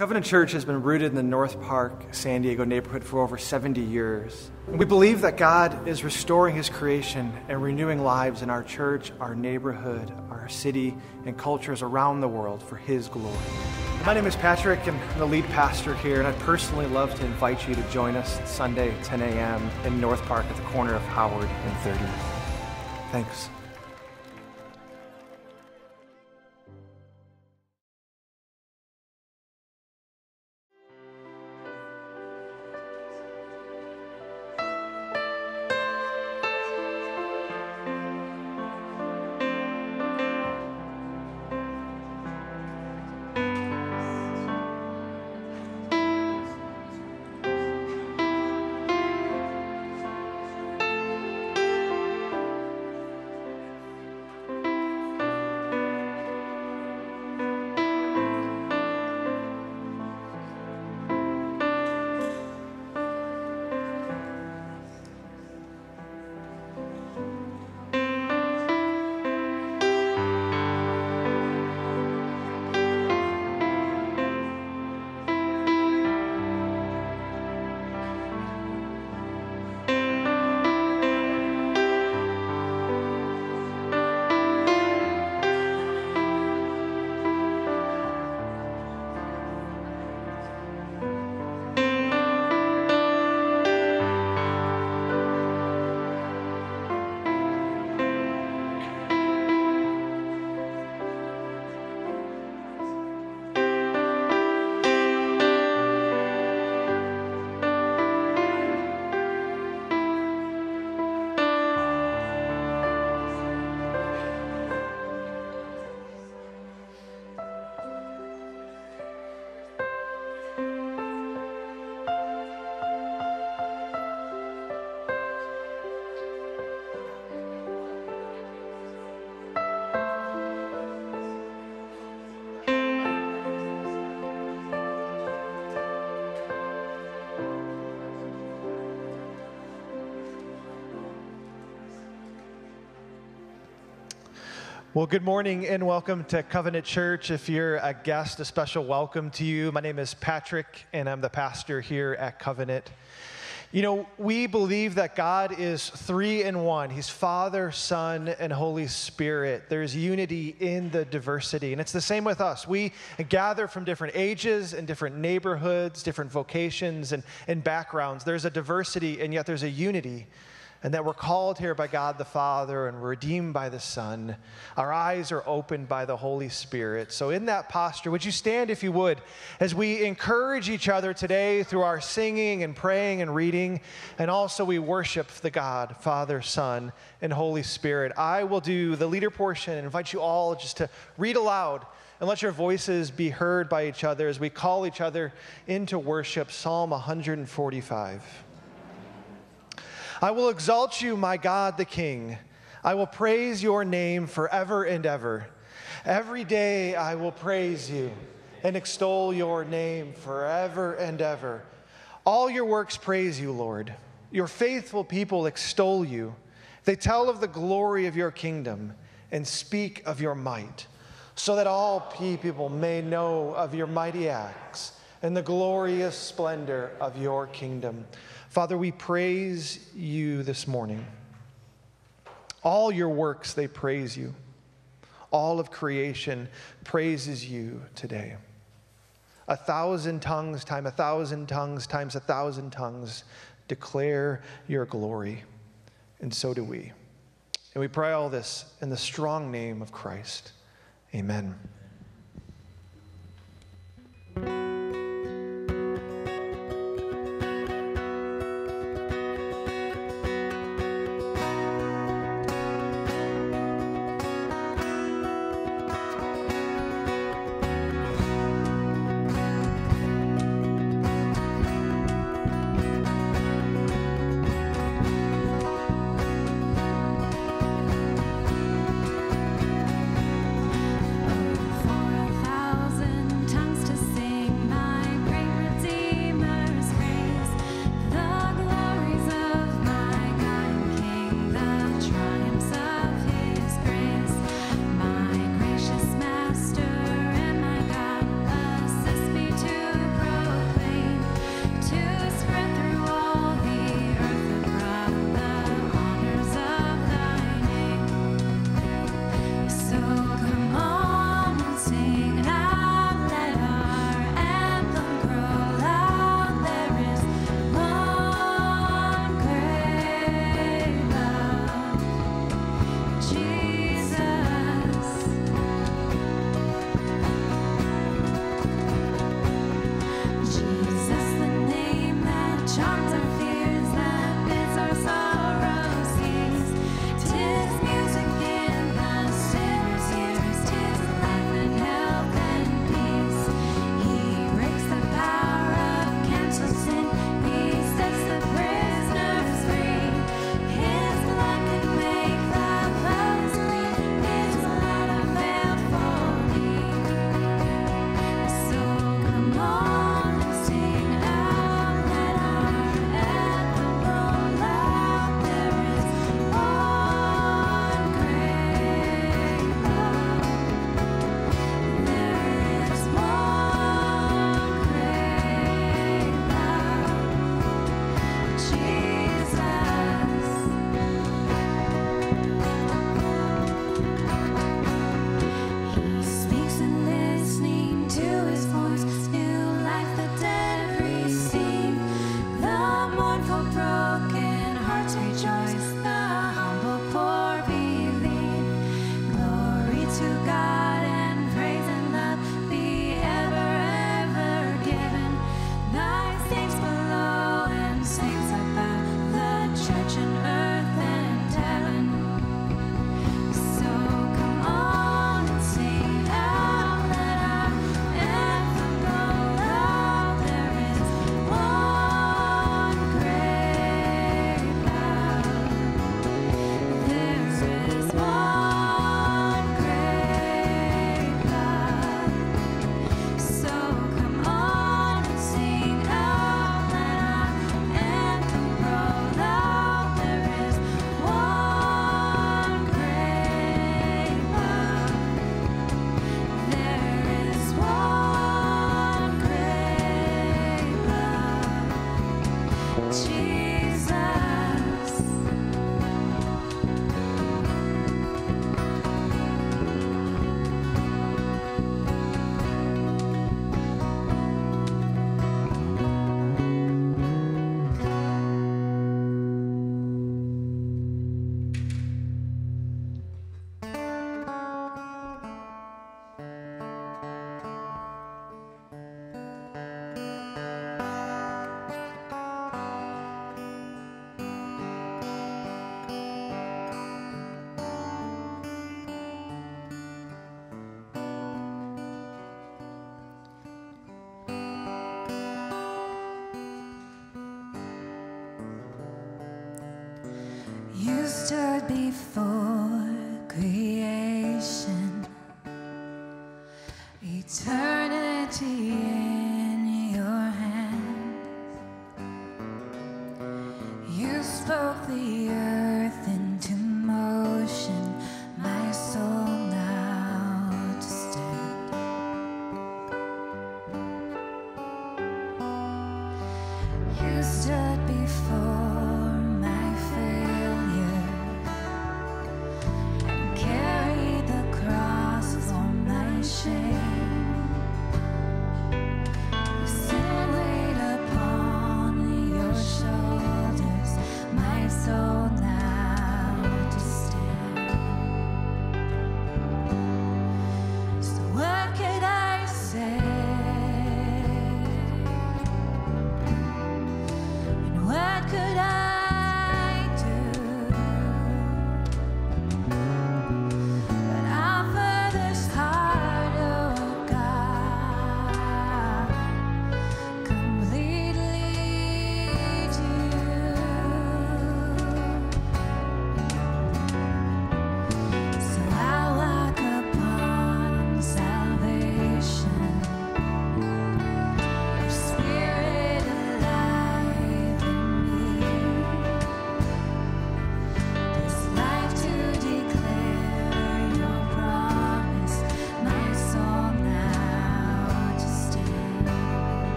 Covenant Church has been rooted in the North Park, San Diego neighborhood for over 70 years. We believe that God is restoring His creation and renewing lives in our church, our neighborhood, our city, and cultures around the world for His glory. My name is Patrick, and I'm the lead pastor here, and I'd personally love to invite you to join us Sunday, 10 a.m. in North Park at the corner of Howard and 30th. Thanks. Well, good morning and welcome to Covenant Church. If you're a guest, a special welcome to you. My name is Patrick, and I'm the pastor here at Covenant. You know, we believe that God is three in one. He's Father, Son, and Holy Spirit. There's unity in the diversity. And it's the same with us. We gather from different ages and different neighborhoods, different vocations and, and backgrounds. There's a diversity, and yet there's a unity and that we're called here by God the Father and redeemed by the Son. Our eyes are opened by the Holy Spirit. So, in that posture, would you stand if you would as we encourage each other today through our singing and praying and reading, and also we worship the God, Father, Son, and Holy Spirit. I will do the leader portion and invite you all just to read aloud and let your voices be heard by each other as we call each other into worship. Psalm 145. I will exalt you, my God the King. I will praise your name forever and ever. Every day I will praise you and extol your name forever and ever. All your works praise you, Lord. Your faithful people extol you. They tell of the glory of your kingdom and speak of your might, so that all people may know of your mighty acts and the glorious splendor of your kingdom. Father, we praise you this morning. All your works, they praise you. All of creation praises you today. A thousand tongues, times a thousand tongues, times a thousand tongues declare your glory. And so do we. And we pray all this in the strong name of Christ. Amen.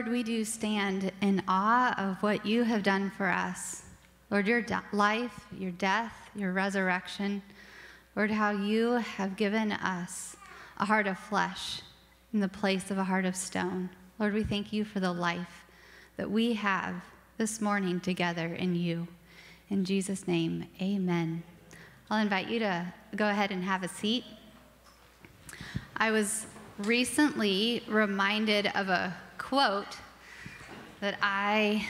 Lord, we do stand in awe of what you have done for us. Lord, your life, your death, your resurrection. Lord, how you have given us a heart of flesh in the place of a heart of stone. Lord, we thank you for the life that we have this morning together in you. In Jesus' name, amen. I'll invite you to go ahead and have a seat. I was recently reminded of a quote that I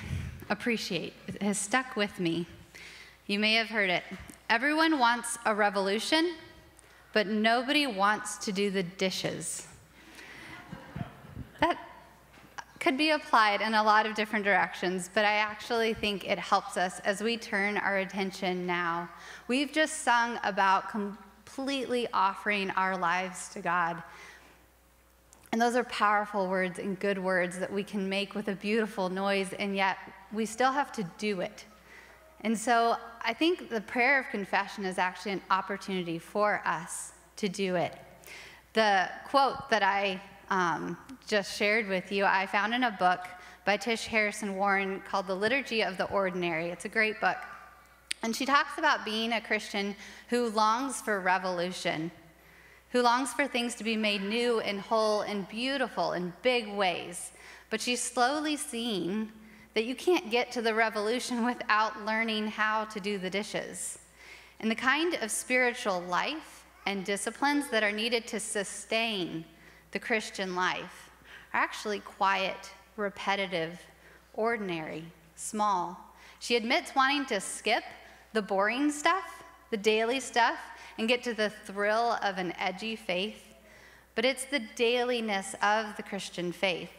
appreciate. It has stuck with me. You may have heard it. Everyone wants a revolution, but nobody wants to do the dishes. That could be applied in a lot of different directions, but I actually think it helps us as we turn our attention now. We've just sung about completely offering our lives to God. And those are powerful words and good words that we can make with a beautiful noise, and yet we still have to do it. And so I think the prayer of confession is actually an opportunity for us to do it. The quote that I um, just shared with you, I found in a book by Tish Harrison Warren called The Liturgy of the Ordinary. It's a great book. And she talks about being a Christian who longs for revolution who longs for things to be made new and whole and beautiful in big ways. But she's slowly seeing that you can't get to the revolution without learning how to do the dishes. And the kind of spiritual life and disciplines that are needed to sustain the Christian life are actually quiet, repetitive, ordinary, small. She admits wanting to skip the boring stuff, the daily stuff, and get to the thrill of an edgy faith, but it's the dailiness of the Christian faith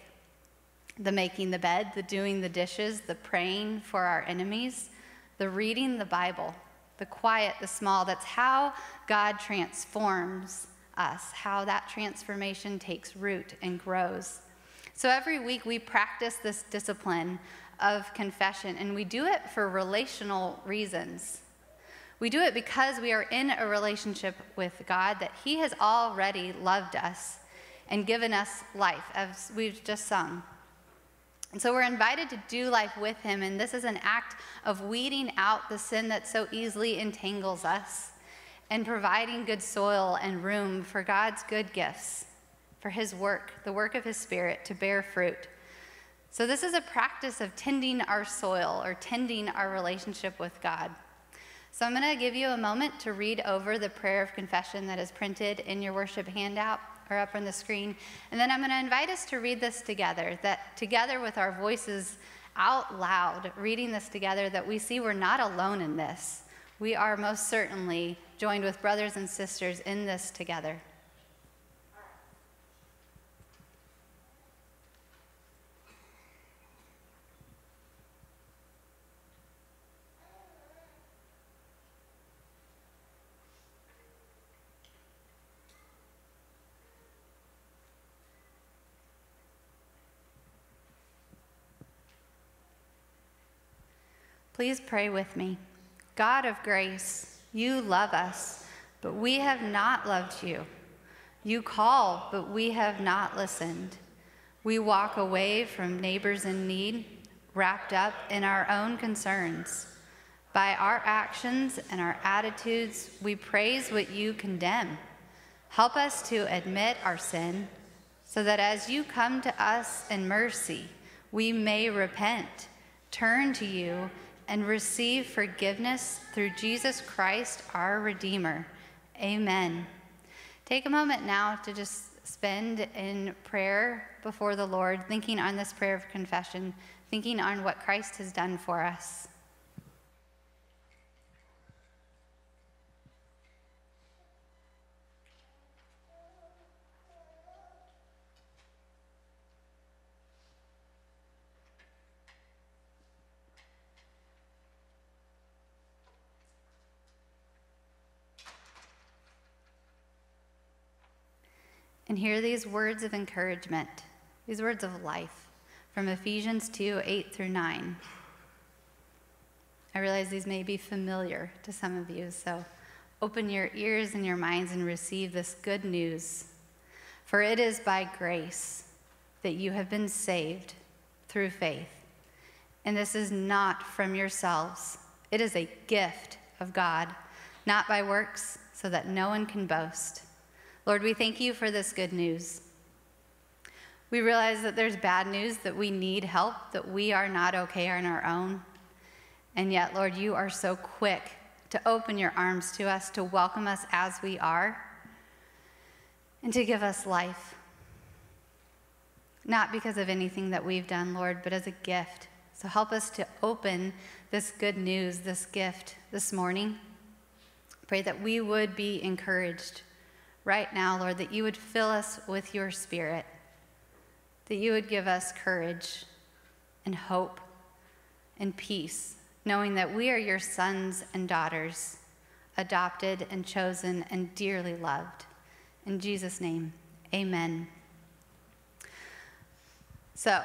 the making the bed, the doing the dishes, the praying for our enemies, the reading the Bible, the quiet, the small. That's how God transforms us, how that transformation takes root and grows. So every week we practice this discipline of confession, and we do it for relational reasons. We do it because we are in a relationship with God, that He has already loved us and given us life, as we've just sung. And so we're invited to do life with Him, and this is an act of weeding out the sin that so easily entangles us and providing good soil and room for God's good gifts, for His work, the work of His Spirit, to bear fruit. So, this is a practice of tending our soil or tending our relationship with God. So I'm going to give you a moment to read over the prayer of confession that is printed in your worship handout or up on the screen. And then I'm going to invite us to read this together, that together with our voices out loud, reading this together, that we see we're not alone in this. We are most certainly joined with brothers and sisters in this together. Please pray with me. God of grace, you love us, but we have not loved you. You call, but we have not listened. We walk away from neighbors in need, wrapped up in our own concerns. By our actions and our attitudes, we praise what you condemn. Help us to admit our sin, so that as you come to us in mercy, we may repent, turn to you, and receive forgiveness through Jesus Christ, our Redeemer. Amen. Take a moment now to just spend in prayer before the Lord, thinking on this prayer of confession, thinking on what Christ has done for us. And hear these words of encouragement, these words of life from Ephesians 2 8 through 9. I realize these may be familiar to some of you, so open your ears and your minds and receive this good news. For it is by grace that you have been saved through faith. And this is not from yourselves, it is a gift of God, not by works, so that no one can boast. Lord, we thank you for this good news. We realize that there's bad news, that we need help, that we are not okay on our own. And yet, Lord, you are so quick to open your arms to us, to welcome us as we are, and to give us life. Not because of anything that we've done, Lord, but as a gift. So help us to open this good news, this gift this morning. Pray that we would be encouraged right now, Lord, that you would fill us with your spirit, that you would give us courage and hope and peace, knowing that we are your sons and daughters, adopted and chosen and dearly loved. In Jesus' name, amen. So,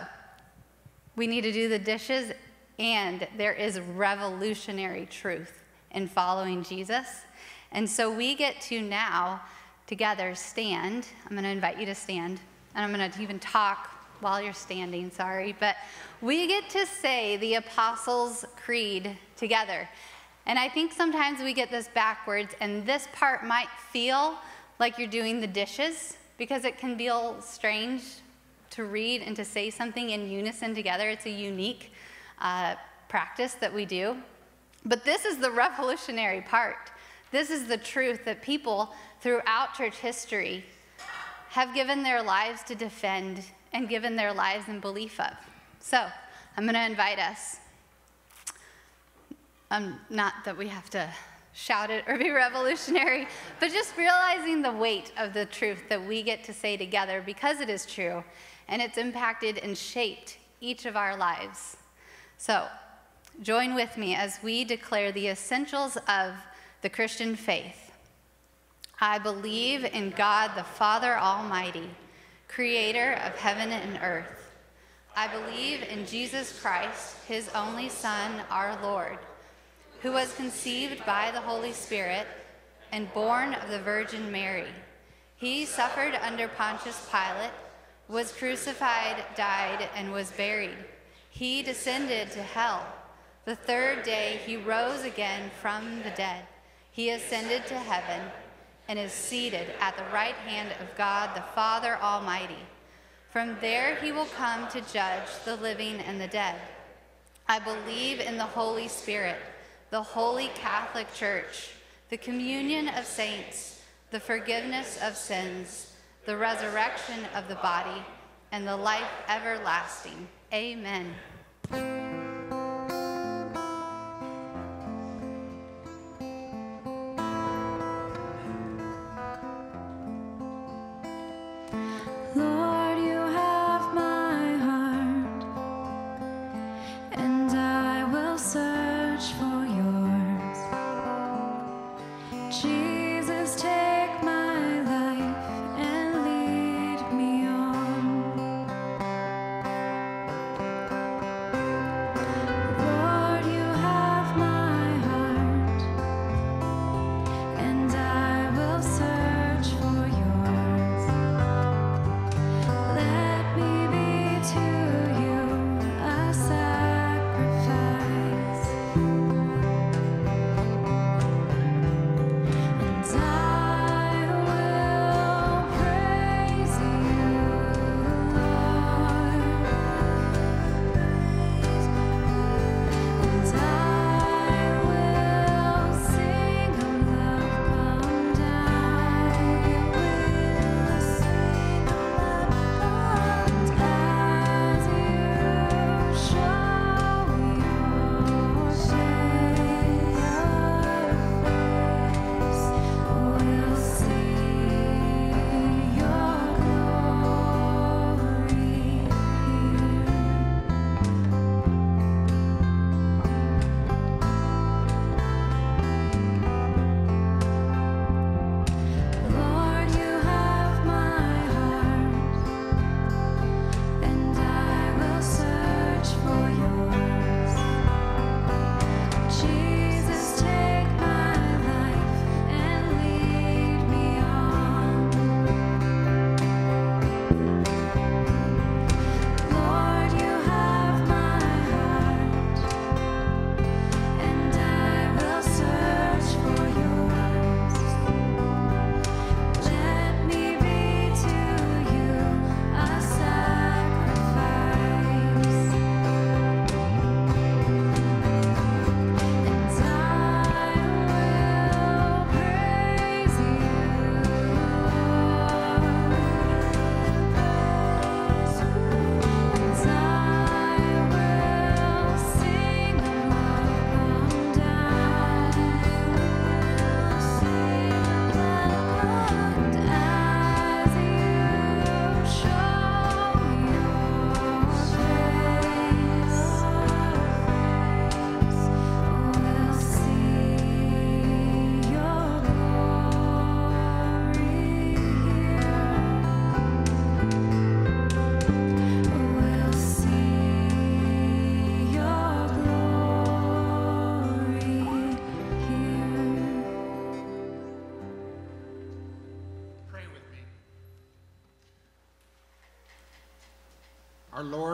we need to do the dishes, and there is revolutionary truth in following Jesus. And so we get to now together stand. I'm going to invite you to stand, and I'm going to even talk while you're standing, sorry. But we get to say the Apostles' Creed together. And I think sometimes we get this backwards, and this part might feel like you're doing the dishes because it can feel strange to read and to say something in unison together. It's a unique uh, practice that we do. But this is the revolutionary part. This is the truth that people throughout church history have given their lives to defend and given their lives in belief of. So I'm going to invite us. Um, not that we have to shout it or be revolutionary, but just realizing the weight of the truth that we get to say together because it is true and it's impacted and shaped each of our lives. So, join with me as we declare the essentials of the Christian faith. I believe in God the Father Almighty, creator of heaven and earth. I believe in Jesus Christ, his only Son, our Lord, who was conceived by the Holy Spirit and born of the Virgin Mary. He suffered under Pontius Pilate was crucified, died, and was buried. He descended to hell. The third day he rose again from the dead. He ascended to heaven and is seated at the right hand of God the Father Almighty. From there he will come to judge the living and the dead. I believe in the Holy Spirit, the holy Catholic Church, the communion of saints, the forgiveness of sins the resurrection of the body, and the life everlasting. Amen.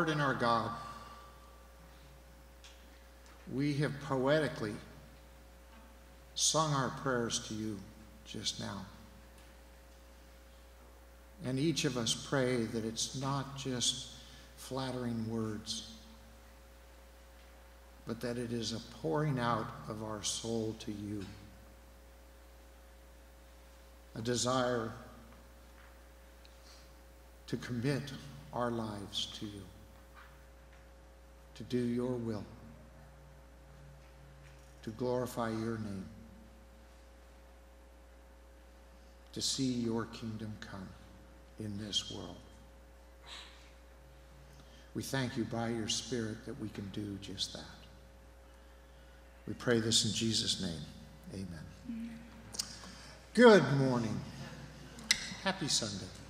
Lord and our God, we have poetically sung our prayers to you just now. And each of us pray that it's not just flattering words, but that it is a pouring out of our soul to you. A desire to commit our lives to you, to do your will, to glorify your name, to see your kingdom come in this world. We thank you by your Spirit that we can do just that. We pray this in Jesus' name. Amen. Good morning. Happy Sunday.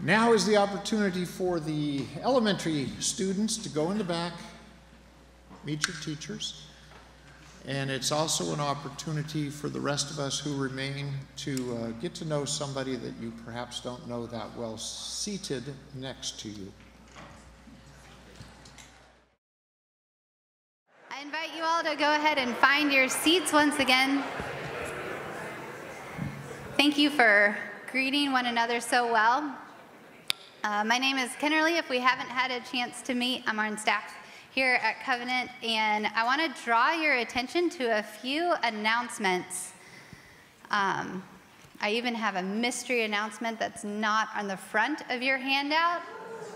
Now is the opportunity for the elementary students to go in the back, meet your teachers. And it's also an opportunity for the rest of us who remain to uh, get to know somebody that you perhaps don't know that well seated next to you. I invite you all to go ahead and find your seats once again. Thank you for greeting one another so well. Uh, my name is Kennerly. If we haven't had a chance to meet, I'm on staff here at Covenant, and I want to draw your attention to a few announcements. Um, I even have a mystery announcement that's not on the front of your handout,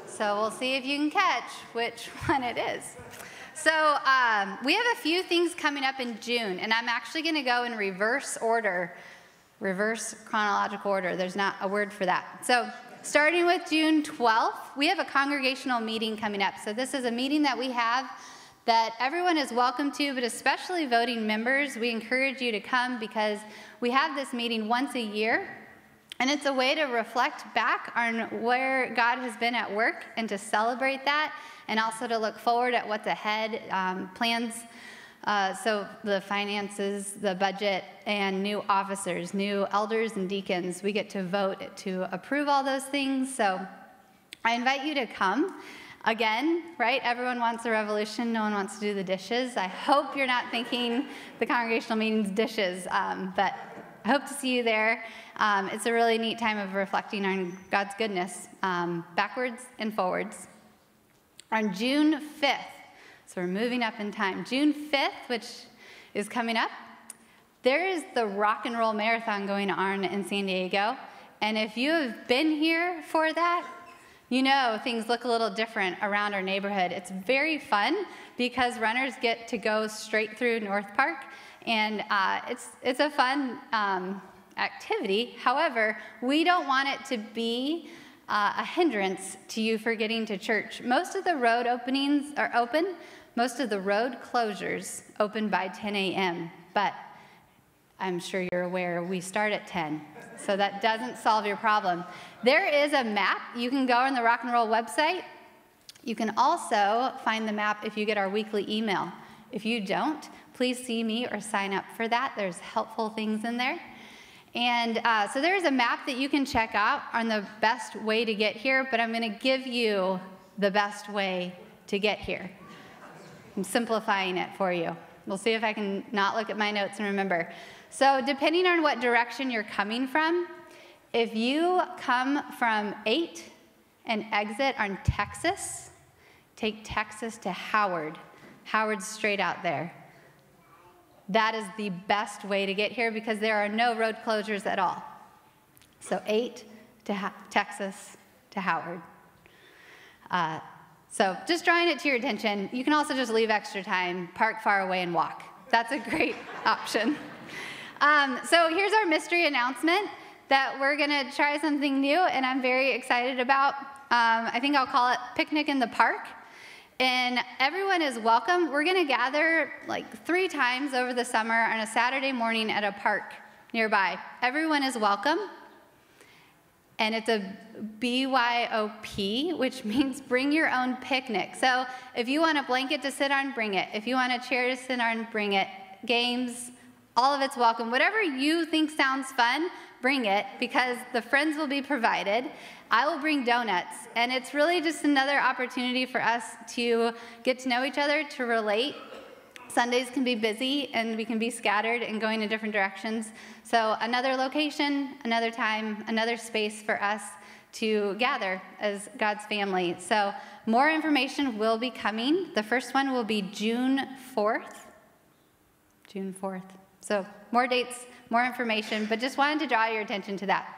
so we'll see if you can catch which one it is. So um, we have a few things coming up in June, and I'm actually going to go in reverse order, reverse chronological order. There's not a word for that. So starting with June 12th, we have a congregational meeting coming up. So this is a meeting that we have that everyone is welcome to, but especially voting members. We encourage you to come because we have this meeting once a year. And it's a way to reflect back on where God has been at work and to celebrate that and also to look forward at what's ahead, um, plans. Uh, so the finances, the budget, and new officers, new elders and deacons, we get to vote to approve all those things. So I invite you to come. Again, right? Everyone wants a revolution. No one wants to do the dishes. I hope you're not thinking the congregational meetings dishes, um, but I hope to see you there. Um, it's a really neat time of reflecting on God's goodness, um, backwards and forwards on June 5th. So we're moving up in time. June 5th, which is coming up, there is the rock and roll marathon going on in San Diego. And if you have been here for that, you know things look a little different around our neighborhood. It's very fun because runners get to go straight through North Park, and uh, it's, it's a fun um, activity. However, we don't want it to be uh, a hindrance to you for getting to church. Most of the road openings are open, most of the road closures open by 10 a.m., but I'm sure you're aware we start at 10. So that doesn't solve your problem. There is a map. You can go on the Rock and Roll website. You can also find the map if you get our weekly email. If you don't, please see me or sign up for that. There's helpful things in there. And uh, so there's a map that you can check out on the best way to get here, but I'm going to give you the best way to get here. I'm simplifying it for you. We'll see if I can not look at my notes and remember. So, depending on what direction you're coming from, if you come from 8 and exit on Texas, take Texas to Howard. Howard's straight out there. That is the best way to get here because there are no road closures at all. So 8 to ha- Texas to Howard. Uh, so just drawing it to your attention. You can also just leave extra time, park far away, and walk. That's a great option. Um, so here's our mystery announcement that we're going to try something new, and I'm very excited about. Um, I think I'll call it Picnic in the Park. And everyone is welcome. We're going to gather like three times over the summer on a Saturday morning at a park nearby. Everyone is welcome. And it's a BYOP, which means bring your own picnic. So if you want a blanket to sit on, bring it. If you want a chair to sit on, bring it. Games, All of it's welcome. Whatever you think sounds fun, bring it because the friends will be provided. I will bring donuts. And it's really just another opportunity for us to get to know each other, to relate. Sundays can be busy and we can be scattered and going in different directions. So, another location, another time, another space for us to gather as God's family. So, more information will be coming. The first one will be June 4th. June 4th. So, more dates, more information, but just wanted to draw your attention to that.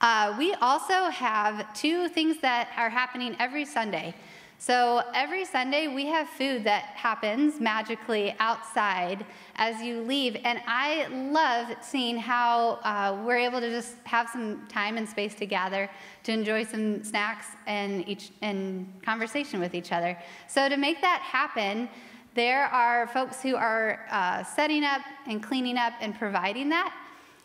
Uh, we also have two things that are happening every Sunday. So every Sunday we have food that happens magically outside as you leave, and I love seeing how uh, we're able to just have some time and space to gather to enjoy some snacks and each and conversation with each other. So to make that happen, there are folks who are uh, setting up and cleaning up and providing that.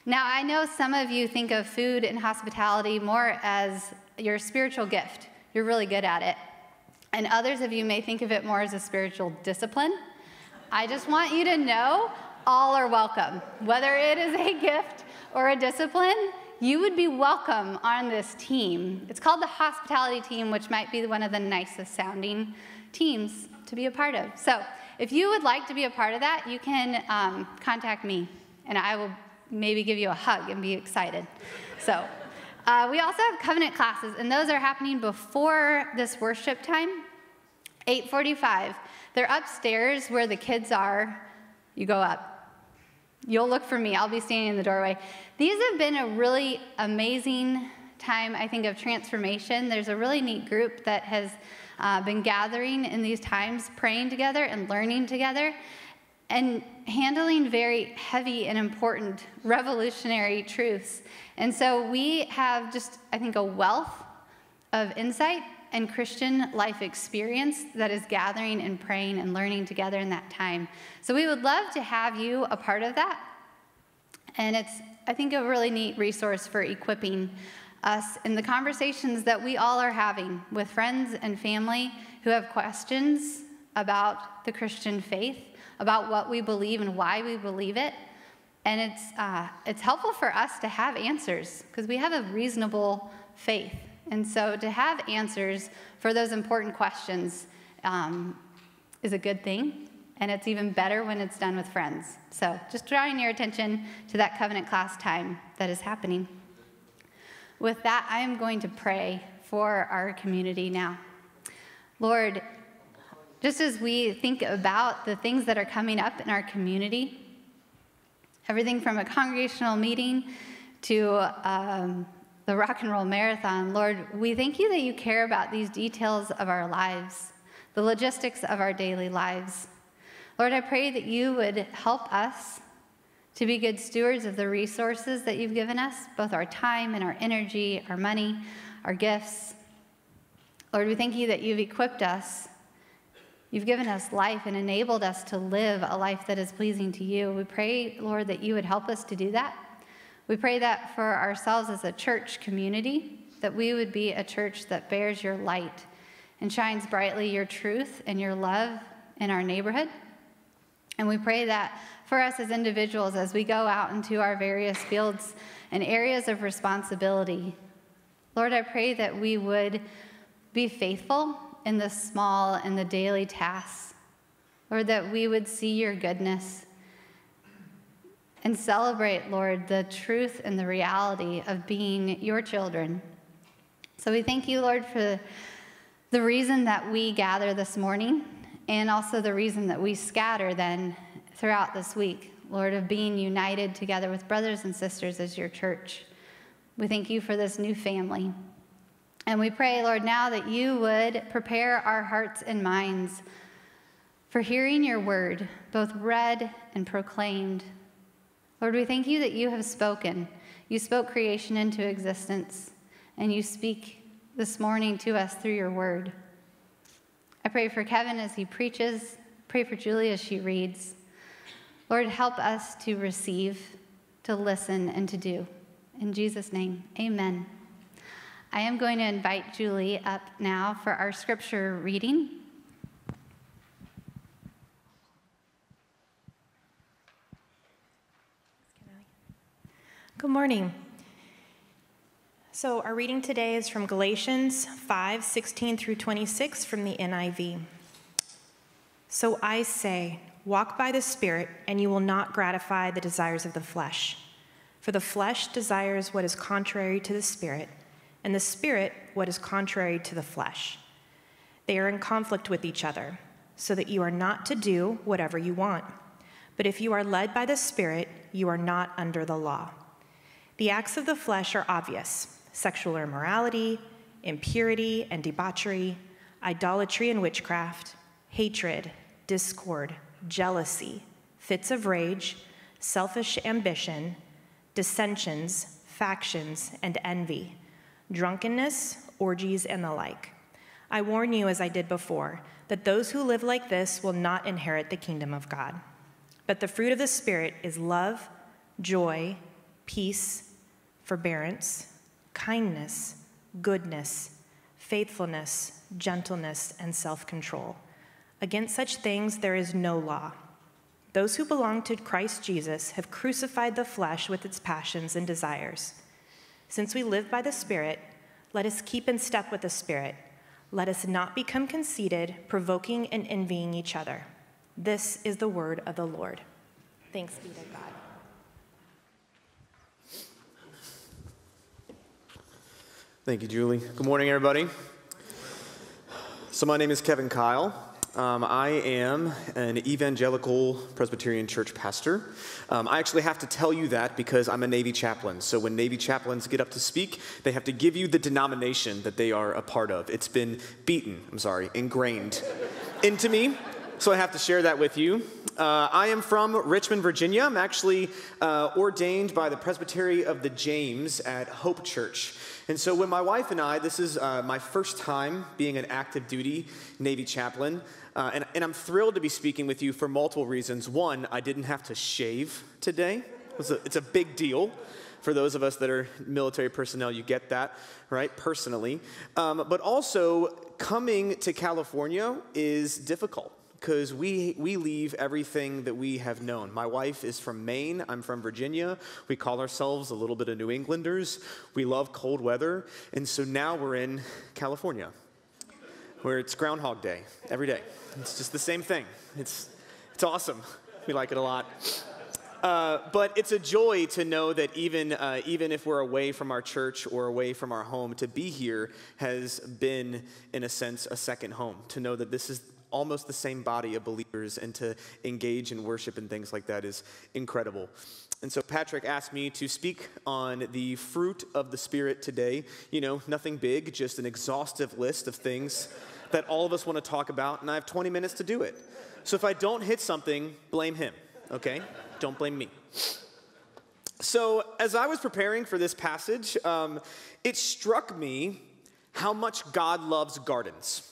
Now, I know some of you think of food and hospitality more as your spiritual gift. You're really good at it. And others of you may think of it more as a spiritual discipline. I just want you to know all are welcome. Whether it is a gift or a discipline, you would be welcome on this team. It's called the hospitality team, which might be one of the nicest sounding teams to be a part of. So, if you would like to be a part of that, you can um, contact me, and I will maybe give you a hug and be excited. So, uh, we also have covenant classes, and those are happening before this worship time, 8:45. They're upstairs where the kids are. You go up. You'll look for me. I'll be standing in the doorway. These have been a really amazing time, I think, of transformation. There's a really neat group that has uh, been gathering in these times, praying together and learning together and handling very heavy and important revolutionary truths. And so we have just, I think, a wealth of insight and Christian life experience that is gathering and praying and learning together in that time. So we would love to have you a part of that. And it's, I think, a really neat resource for equipping us in the conversations that we all are having with friends and family who have questions about the Christian faith about what we believe and why we believe it. And it's, uh, it's helpful for us to have answers because we have a reasonable faith. And so to have answers for those important questions um, is a good thing. And it's even better when it's done with friends. So just drawing your attention to that covenant class time that is happening. With that, I am going to pray for our community now. Lord, just as we think about the things that are coming up in our community, everything from a congregational meeting to um, the rock and roll marathon, Lord, we thank you that you care about these details of our lives, the logistics of our daily lives. Lord, I pray that you would help us to be good stewards of the resources that you've given us, both our time and our energy, our money, our gifts. Lord, we thank you that you've equipped us You've given us life and enabled us to live a life that is pleasing to you. We pray, Lord, that you would help us to do that. We pray that for ourselves as a church community, that we would be a church that bears your light and shines brightly your truth and your love in our neighborhood. And we pray that for us as individuals, as we go out into our various fields and areas of responsibility, Lord, I pray that we would be faithful in the small and the daily tasks. Lord, that we would see your goodness and celebrate, Lord, the truth and the reality of being your children. So we thank you, Lord, for the reason that we gather this morning and also the reason that we scatter then throughout this week, Lord, of being united together with brothers and sisters as your church. We thank you for this new family. And we pray, Lord, now that you would prepare our hearts and minds for hearing your word, both read and proclaimed. Lord, we thank you that you have spoken. You spoke creation into existence, and you speak this morning to us through your word. I pray for Kevin as he preaches, pray for Julie as she reads. Lord, help us to receive, to listen, and to do. In Jesus' name, amen. I am going to invite Julie up now for our scripture reading. Good morning. So, our reading today is from Galatians 5 16 through 26 from the NIV. So I say, walk by the Spirit, and you will not gratify the desires of the flesh. For the flesh desires what is contrary to the Spirit, and the Spirit what is contrary to the flesh. They are in conflict with each other, so that you are not to do whatever you want. But if you are led by the Spirit, you are not under the law. The acts of the flesh are obvious sexual immorality, impurity and debauchery, idolatry and witchcraft, hatred, discord, jealousy, fits of rage, selfish ambition, dissensions, factions, and envy, drunkenness, orgies, and the like. I warn you, as I did before, that those who live like this will not inherit the kingdom of God. But the fruit of the Spirit is love, joy, peace, forbearance, kindness, goodness, faithfulness, gentleness, and self control. Against such things there is no law. Those who belong to Christ Jesus have crucified the flesh with its passions and desires. Since we live by the Spirit, let us keep in step with the Spirit. Let us not become conceited, provoking and envying each other. This is the word of the Lord. Thanks be to God. Thank you, Julie. Good morning, everybody. So, my name is Kevin Kyle. Um, I am an evangelical Presbyterian church pastor. Um, I actually have to tell you that because I'm a Navy chaplain. So, when Navy chaplains get up to speak, they have to give you the denomination that they are a part of. It's been beaten, I'm sorry, ingrained into me. So, I have to share that with you. Uh, I am from Richmond, Virginia. I'm actually uh, ordained by the Presbytery of the James at Hope Church. And so, when my wife and I, this is uh, my first time being an active duty Navy chaplain, uh, and, and, I'm thrilled to be speaking with you for multiple reasons. One, I didn't have to shave today, it's a, it's a big deal. For those of us that are military personnel, you get that, right, personally. Um, but also, coming to California is difficult because we, we leave everything that we have known. My wife is from Maine, I'm from Virginia. We call ourselves a little bit of New Englanders. We love cold weather, and so now we're in California, where it's Groundhog Day every day. It's just the same thing. It's, it's awesome. We like it a lot. Uh, but it's a joy to know that even, uh, even if we're away from our church or away from our home, to be here has been, in a sense, a second home. To know that this is almost the same body of believers and to engage in worship and things like that is incredible. And so Patrick asked me to speak on the fruit of the Spirit today. You know, nothing big, just an exhaustive list of things that all of us want to talk about, and I have 20 minutes to do it. So if I don't hit something, blame him, okay? Don't blame me. So as I was preparing for this passage, um, it struck me how much God loves gardens.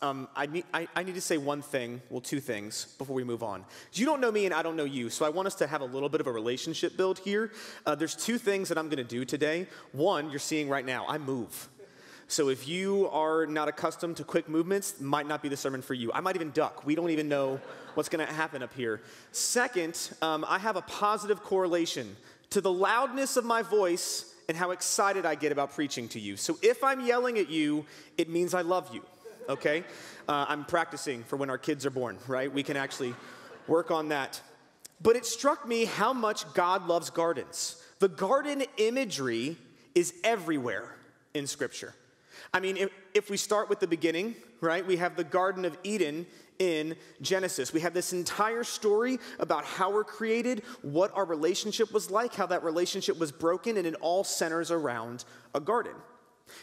Um, I, need, I, I, need to say one thing, well, two things before we move on. You don't know me and I don't know you, so I want us to have a little bit of a relationship build here. Uh, there's two things that I'm going to do today. One, you're seeing right now, I move. So if you are not accustomed to quick movements, might not be the sermon for you. I might even duck. We don't even know what's going to happen up here. Second, um, I have a positive correlation to the loudness of my voice and how excited I get about preaching to you. So if I'm yelling at you, it means I love you okay? Uh, I'm practicing for when our kids are born, right? We can actually work on that. But it struck me how much God loves gardens. The garden imagery is everywhere in Scripture. I mean, if, if we start with the beginning, right, we have the Garden of Eden in Genesis. We have this entire story about how we're created, what our relationship was like, how that relationship was broken, and it all centers around a garden.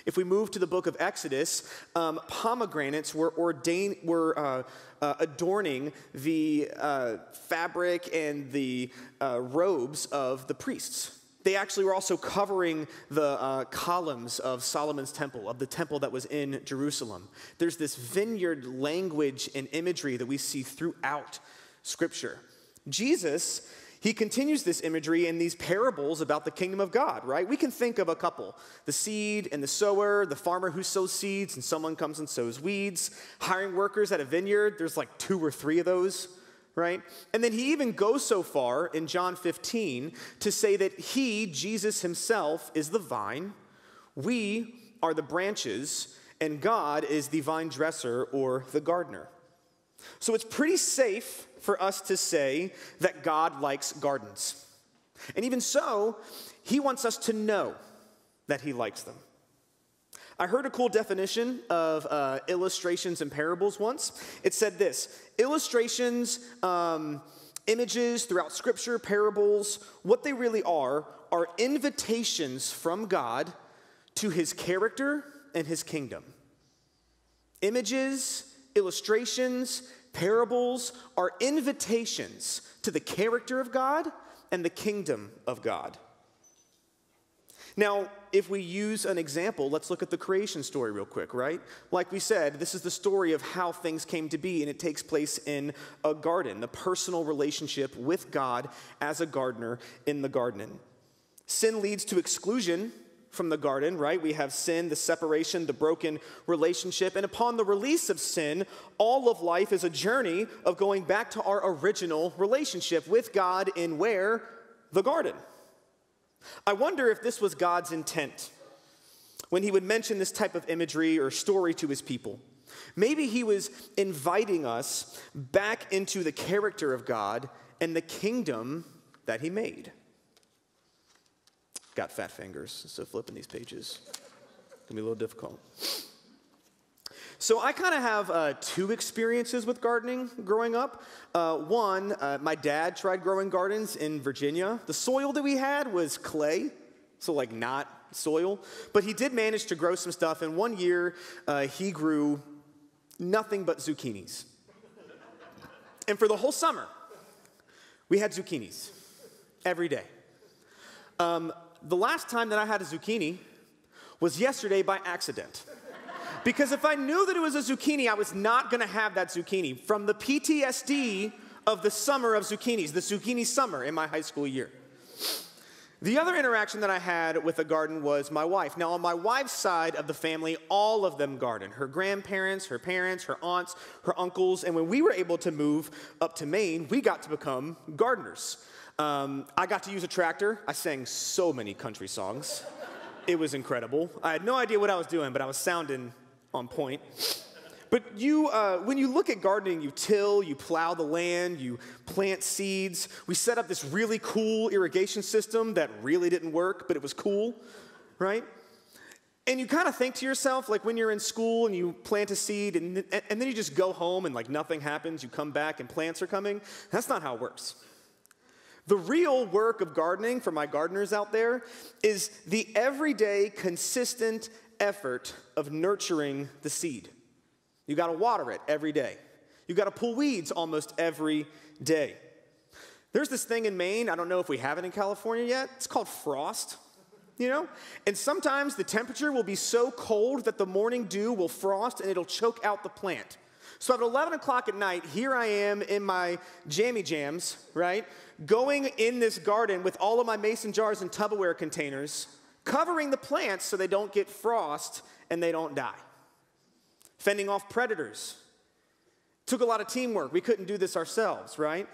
If we move to the book of Exodus, um, pomegranates were, ordained, were uh, uh, adorning the uh, fabric and the uh, robes of the priests. They actually were also covering the uh, columns of Solomon's temple, of the temple that was in Jerusalem. There's this vineyard language and imagery that we see throughout Scripture. Jesus he continues this imagery in these parables about the kingdom of God, right? We can think of a couple the seed and the sower, the farmer who sows seeds, and someone comes and sows weeds. Hiring workers at a vineyard, there's like two or three of those, right? And then he even goes so far in John 15 to say that he, Jesus himself, is the vine, we are the branches, and God is the vine dresser or the gardener. So it's pretty safe for us to say that God likes gardens. And even so, he wants us to know that he likes them. I heard a cool definition of uh, illustrations and parables once. It said this illustrations, um, images throughout scripture, parables, what they really are, are invitations from God to his character and his kingdom. Images, illustrations, parables are invitations to the character of God and the kingdom of God. Now, if we use an example, let's look at the creation story real quick, right? Like we said, this is the story of how things came to be, and it takes place in a garden, the personal relationship with God as a gardener in the garden. Sin leads to exclusion from the garden, right? We have sin, the separation, the broken relationship. And upon the release of sin, all of life is a journey of going back to our original relationship with God in where? The garden. I wonder if this was God's intent when he would mention this type of imagery or story to his people. Maybe he was inviting us back into the character of God and the kingdom that he made. Got fat fingers, so flipping these pages can be a little difficult. So I kind of have uh, two experiences with gardening growing up. Uh, one, uh, my dad tried growing gardens in Virginia. The soil that we had was clay, so like not soil, but he did manage to grow some stuff. And one year, uh, he grew nothing but zucchinis. And for the whole summer, we had zucchinis every day. Um, the last time that I had a zucchini was yesterday by accident. Because if I knew that it was a zucchini, I was not gonna have that zucchini from the PTSD of the summer of zucchinis, the zucchini summer in my high school year. The other interaction that I had with a garden was my wife. Now, on my wife's side of the family, all of them garden her grandparents, her parents, her aunts, her uncles. And when we were able to move up to Maine, we got to become gardeners. Um, I got to use a tractor. I sang so many country songs. It was incredible. I had no idea what I was doing, but I was sounding on point. But you, uh, when you look at gardening, you till, you plow the land, you plant seeds. We set up this really cool irrigation system that really didn't work, but it was cool, right? And you kind of think to yourself, like when you're in school and you plant a seed and, and then you just go home and like nothing happens, you come back and plants are coming. That's not how it works. The real work of gardening for my gardeners out there is the everyday, consistent effort of nurturing the seed. You got to water it every day. You got to pull weeds almost every day. There's this thing in Maine, I don't know if we have it in California yet. It's called frost, you know? And sometimes the temperature will be so cold that the morning dew will frost and it'll choke out the plant. So at 11 o'clock at night, here I am in my jammy jams, right? Going in this garden with all of my mason jars and Tupperware containers, covering the plants so they don't get frost and they don't die. Fending off predators. Took a lot of teamwork. We couldn't do this ourselves, right?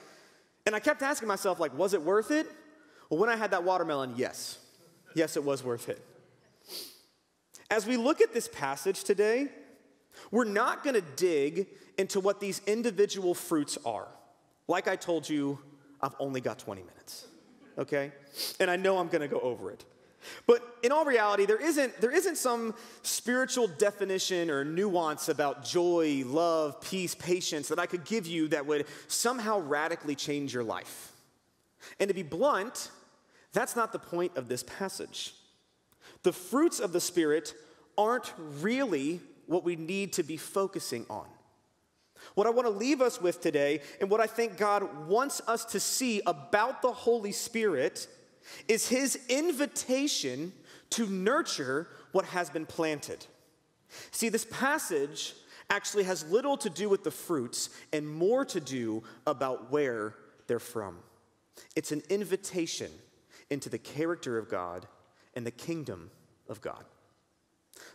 And I kept asking myself, like, was it worth it? Well, when I had that watermelon, yes. Yes, it was worth it. As we look at this passage today, we're not going to dig into what these individual fruits are. Like I told you, I've only got 20 minutes, okay? And I know I'm going to go over it. But in all reality, there isn't, there isn't some spiritual definition or nuance about joy, love, peace, patience that I could give you that would somehow radically change your life. And to be blunt, that's not the point of this passage. The fruits of the Spirit aren't really what we need to be focusing on. What I want to leave us with today, and what I think God wants us to see about the Holy Spirit, is His invitation to nurture what has been planted. See, this passage actually has little to do with the fruits and more to do about where they're from. It's an invitation into the character of God and the kingdom of God.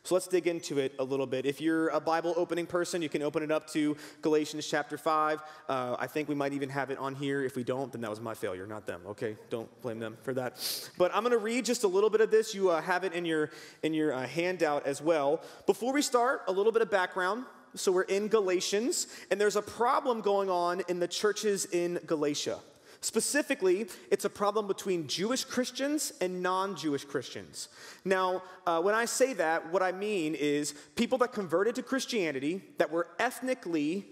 So let's dig into it a little bit. If you're a Bible opening person, you can open it up to Galatians chapter 5. Uh, I think we might even have it on here. If we don't, then that was my failure, not them. Okay, don't blame them for that. But I'm going to read just a little bit of this. You uh, have it in your, in your uh, handout as well. Before we start, a little bit of background. So we're in Galatians, and there's a problem going on in the churches in Galatia. Specifically, it's a problem between Jewish Christians and non Jewish Christians. Now, uh, when I say that, what I mean is people that converted to Christianity that were ethnically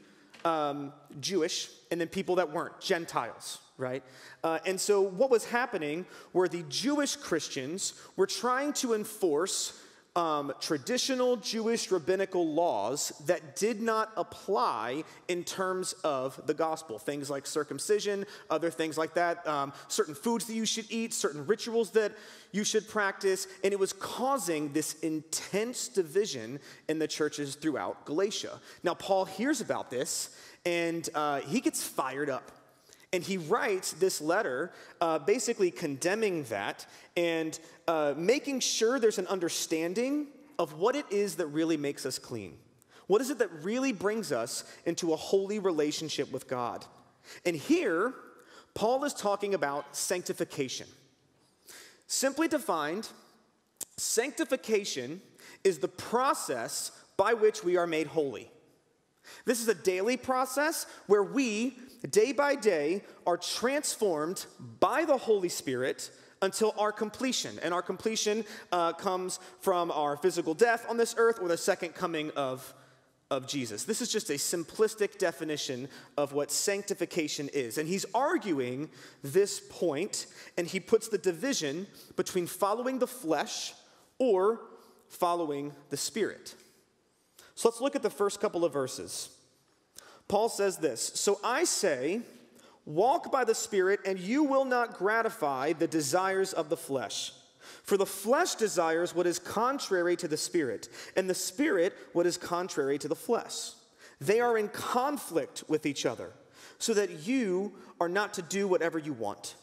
um, Jewish, and then people that weren't, Gentiles, right? Uh, and so, what was happening were the Jewish Christians were trying to enforce um, traditional Jewish rabbinical laws that did not apply in terms of the gospel. Things like circumcision, other things like that, um, certain foods that you should eat, certain rituals that you should practice, and it was causing this intense division in the churches throughout Galatia. Now, Paul hears about this and uh, he gets fired up. And he writes this letter uh, basically condemning that and uh, making sure there's an understanding of what it is that really makes us clean. What is it that really brings us into a holy relationship with God? And here, Paul is talking about sanctification. Simply defined, sanctification is the process by which we are made holy. This is a daily process where we, day by day, are transformed by the Holy Spirit until our completion. And our completion uh, comes from our physical death on this earth or the second coming of, of Jesus. This is just a simplistic definition of what sanctification is. And he's arguing this point, and he puts the division between following the flesh or following the Spirit. So let's look at the first couple of verses. Paul says this So I say, walk by the Spirit, and you will not gratify the desires of the flesh. For the flesh desires what is contrary to the Spirit, and the Spirit what is contrary to the flesh. They are in conflict with each other, so that you are not to do whatever you want.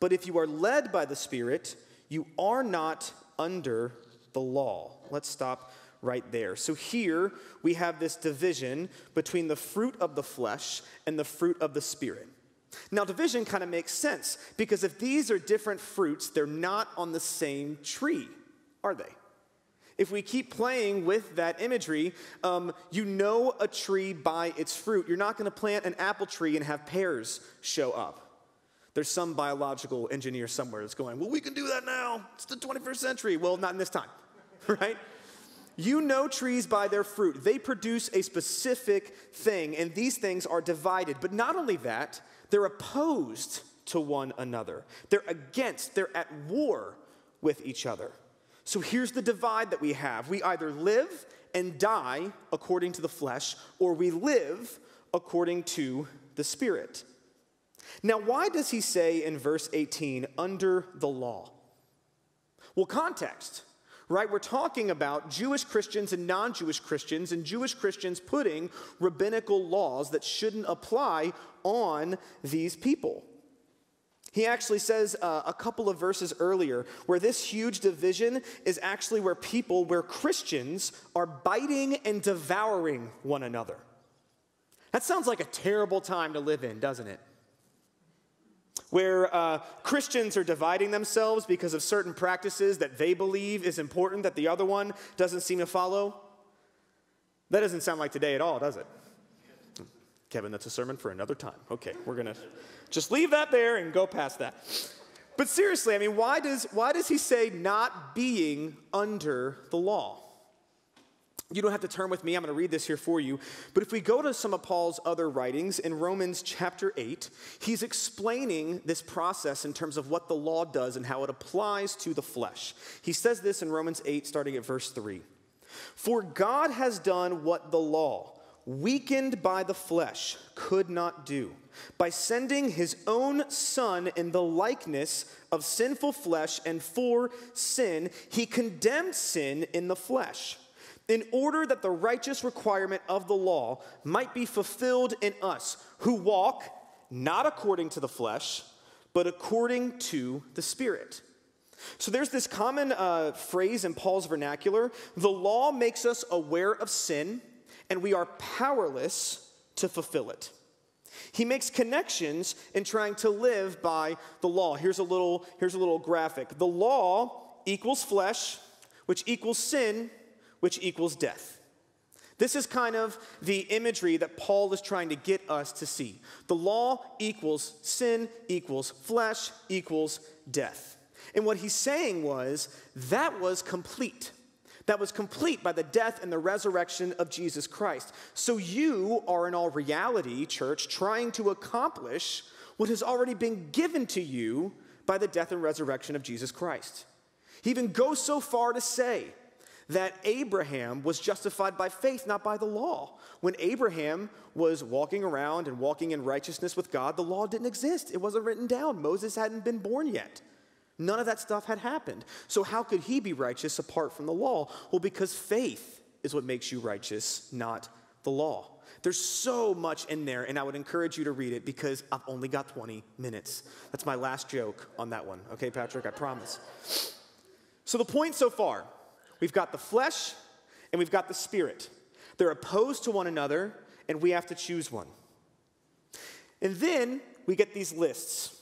But if you are led by the Spirit, you are not under the law. Let's stop right there. So here we have this division between the fruit of the flesh and the fruit of the spirit. Now, division kind of makes sense because if these are different fruits, they're not on the same tree, are they? If we keep playing with that imagery, um, you know a tree by its fruit. You're not going to plant an apple tree and have pears show up. There's some biological engineer somewhere that's going, well, we can do that now. It's the 21st century. Well, not in this time, right? You know trees by their fruit. They produce a specific thing, and these things are divided. But not only that, they're opposed to one another. They're against, they're at war with each other. So here's the divide that we have we either live and die according to the flesh, or we live according to the Spirit. Now, why does he say in verse 18, under the law? Well, context right? We're talking about Jewish Christians and non Jewish Christians, and Jewish Christians putting rabbinical laws that shouldn't apply on these people. He actually says uh, a couple of verses earlier where this huge division is actually where people, where Christians are biting and devouring one another. That sounds like a terrible time to live in, doesn't it? Where uh, Christians are dividing themselves because of certain practices that they believe is important that the other one doesn't seem to follow. That doesn't sound like today at all, does it? Kevin, that's a sermon for another time. Okay, we're going to just leave that there and go past that. But seriously, I mean, why does, why does he say not being under the law? You don't have to turn with me, I'm going to read this here for you. But if we go to some of Paul's other writings in Romans chapter 8, he's explaining this process in terms of what the law does and how it applies to the flesh. He says this in Romans 8, starting at verse 3 For God has done what the law, weakened by the flesh, could not do, by sending his own Son in the likeness of sinful flesh, and for sin, he condemned sin in the flesh in order that the righteous requirement of the law might be fulfilled in us who walk not according to the flesh, but according to the Spirit. So there's this common uh, phrase in Paul's vernacular the law makes us aware of sin, and we are powerless to fulfill it. He makes connections in trying to live by the law. Here's a little, here's a little graphic. The law equals flesh, which equals sin, which equals death. This is kind of the imagery that Paul is trying to get us to see. The law equals sin, equals flesh, equals death. And what he's saying was that was complete. That was complete by the death and the resurrection of Jesus Christ. So you are, in all reality, church, trying to accomplish what has already been given to you by the death and resurrection of Jesus Christ. He even goes so far to say that Abraham was justified by faith, not by the law. When Abraham was walking around and walking in righteousness with God, the law didn't exist, it wasn't written down. Moses hadn't been born yet. None of that stuff had happened. So, how could he be righteous apart from the law? Well, because faith is what makes you righteous, not the law. There's so much in there, and I would encourage you to read it because I've only got 20 minutes. That's my last joke on that one. Okay, Patrick, I promise. So, the point so far we've got the flesh and we've got the spirit. They're opposed to one another, and we have to choose one. And then we get these lists.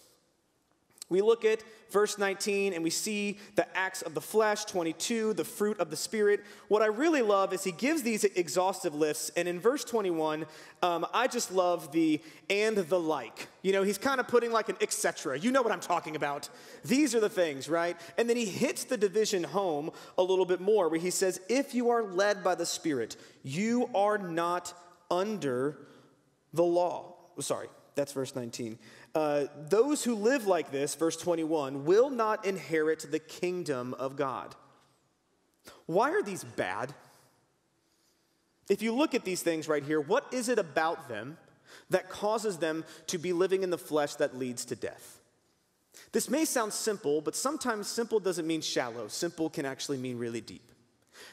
We look at verse 19 and we see the acts of the flesh, 22, the fruit of the spirit. What I really love is he gives these exhaustive lists. And in verse 21, um, I just love the and the like. You know, he's kind of putting like an etc. You know what I'm talking about. These are the things, right? And then he hits the division home a little bit more where he says, If you are led by the Spirit, you are not under the law. Sorry, that's verse 19. Uh, those who live like this, verse 21, will not inherit the kingdom of God. Why are these bad? If you look at these things right here, what is it about them that causes them to be living in the flesh that leads to death? This may sound simple, but sometimes simple doesn't mean shallow. Simple can actually mean really deep.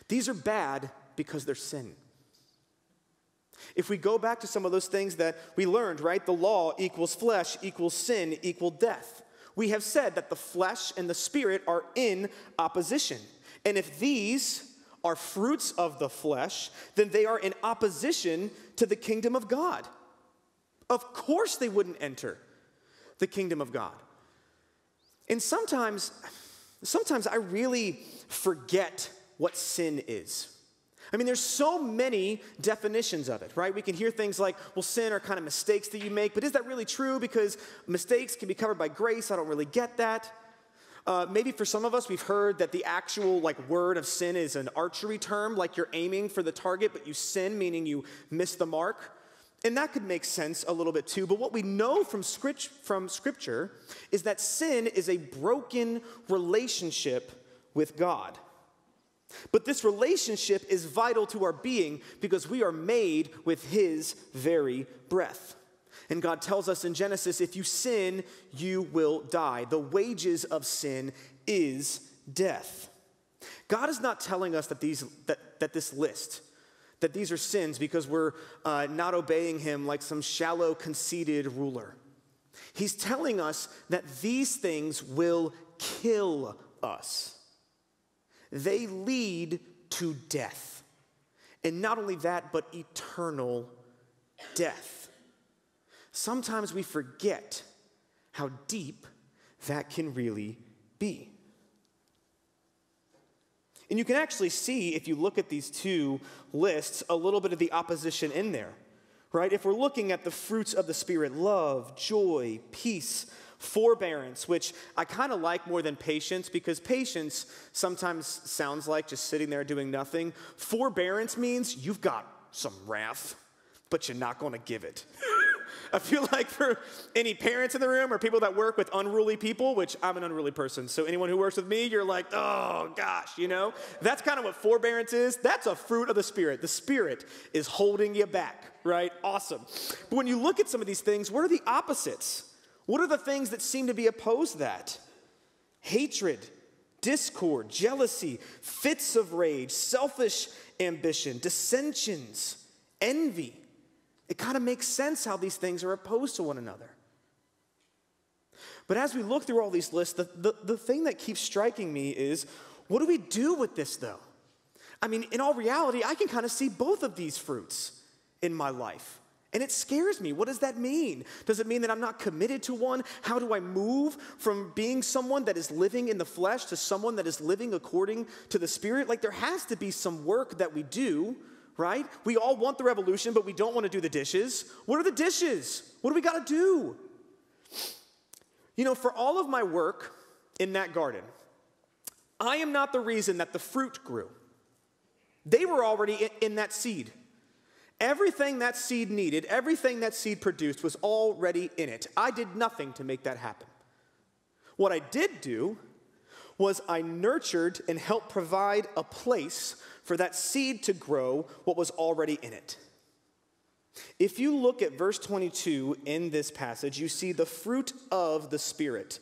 These are bad because they're sin. If we go back to some of those things that we learned, right? The law equals flesh equals sin equal death. We have said that the flesh and the spirit are in opposition. And if these are fruits of the flesh, then they are in opposition to the kingdom of God. Of course, they wouldn't enter the kingdom of God. And sometimes, sometimes I really forget what sin is. I mean, there's so many definitions of it, right? We can hear things like, well, sin are kind of mistakes that you make, but is that really true? Because mistakes can be covered by grace. I don't really get that. Uh, maybe for some of us, we've heard that the actual like word of sin is an archery term, like you're aiming for the target, but you sin, meaning you miss the mark. And that could make sense a little bit too. But what we know from, script, from Scripture is that sin is a broken relationship with God. But this relationship is vital to our being because we are made with His very breath. And God tells us in Genesis if you sin, you will die. The wages of sin is death. God is not telling us that, these, that, that this list, that these are sins because we're uh, not obeying Him like some shallow, conceited ruler. He's telling us that these things will kill us they lead to death. And not only that, but eternal death. Sometimes we forget how deep that can really be. And you can actually see, if you look at these two lists, a little bit of the opposition in there, right? If we're looking at the fruits of the Spirit love, joy, peace, Forbearance, which I kind of like more than patience because patience sometimes sounds like just sitting there doing nothing. Forbearance means you've got some wrath, but you're not going to give it. I feel like for any parents in the room or people that work with unruly people, which I'm an unruly person, so anyone who works with me, you're like, oh gosh, you know? That's kind of what forbearance is. That's a fruit of the Spirit. The Spirit is holding you back, right? Awesome. But when you look at some of these things, what are the opposites? What are the things that seem to be opposed to that? Hatred, discord, jealousy, fits of rage, selfish ambition, dissensions, envy. It kind of makes sense how these things are opposed to one another. But as we look through all these lists, the, the, the thing that keeps striking me is what do we do with this though? I mean, in all reality, I can kind of see both of these fruits in my life. And it scares me. What does that mean? Does it mean that I'm not committed to one? How do I move from being someone that is living in the flesh to someone that is living according to the Spirit? Like, there has to be some work that we do, right? We all want the revolution, but we don't want to do the dishes. What are the dishes? What do we got to do? You know, for all of my work in that garden, I am not the reason that the fruit grew. They were already in that seed. Everything that seed needed, everything that seed produced was already in it. I did nothing to make that happen. What I did do was I nurtured and helped provide a place for that seed to grow what was already in it. If you look at verse 22 in this passage, you see the fruit of the Spirit.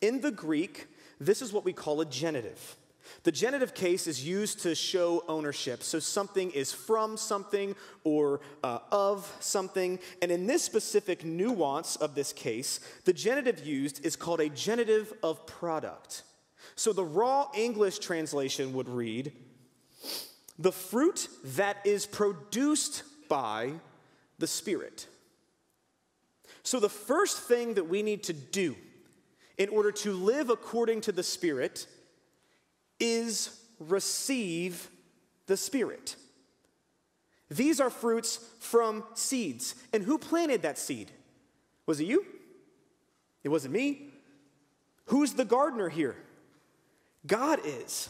In the Greek, this is what we call a genitive. The genitive case is used to show ownership. So something is from something or uh, of something. And in this specific nuance of this case, the genitive used is called a genitive of product. So the raw English translation would read the fruit that is produced by the Spirit. So the first thing that we need to do in order to live according to the Spirit is receive the Spirit. These are fruits from seeds. And who planted that seed? Was it you? It wasn't me. Who's the gardener here? God is.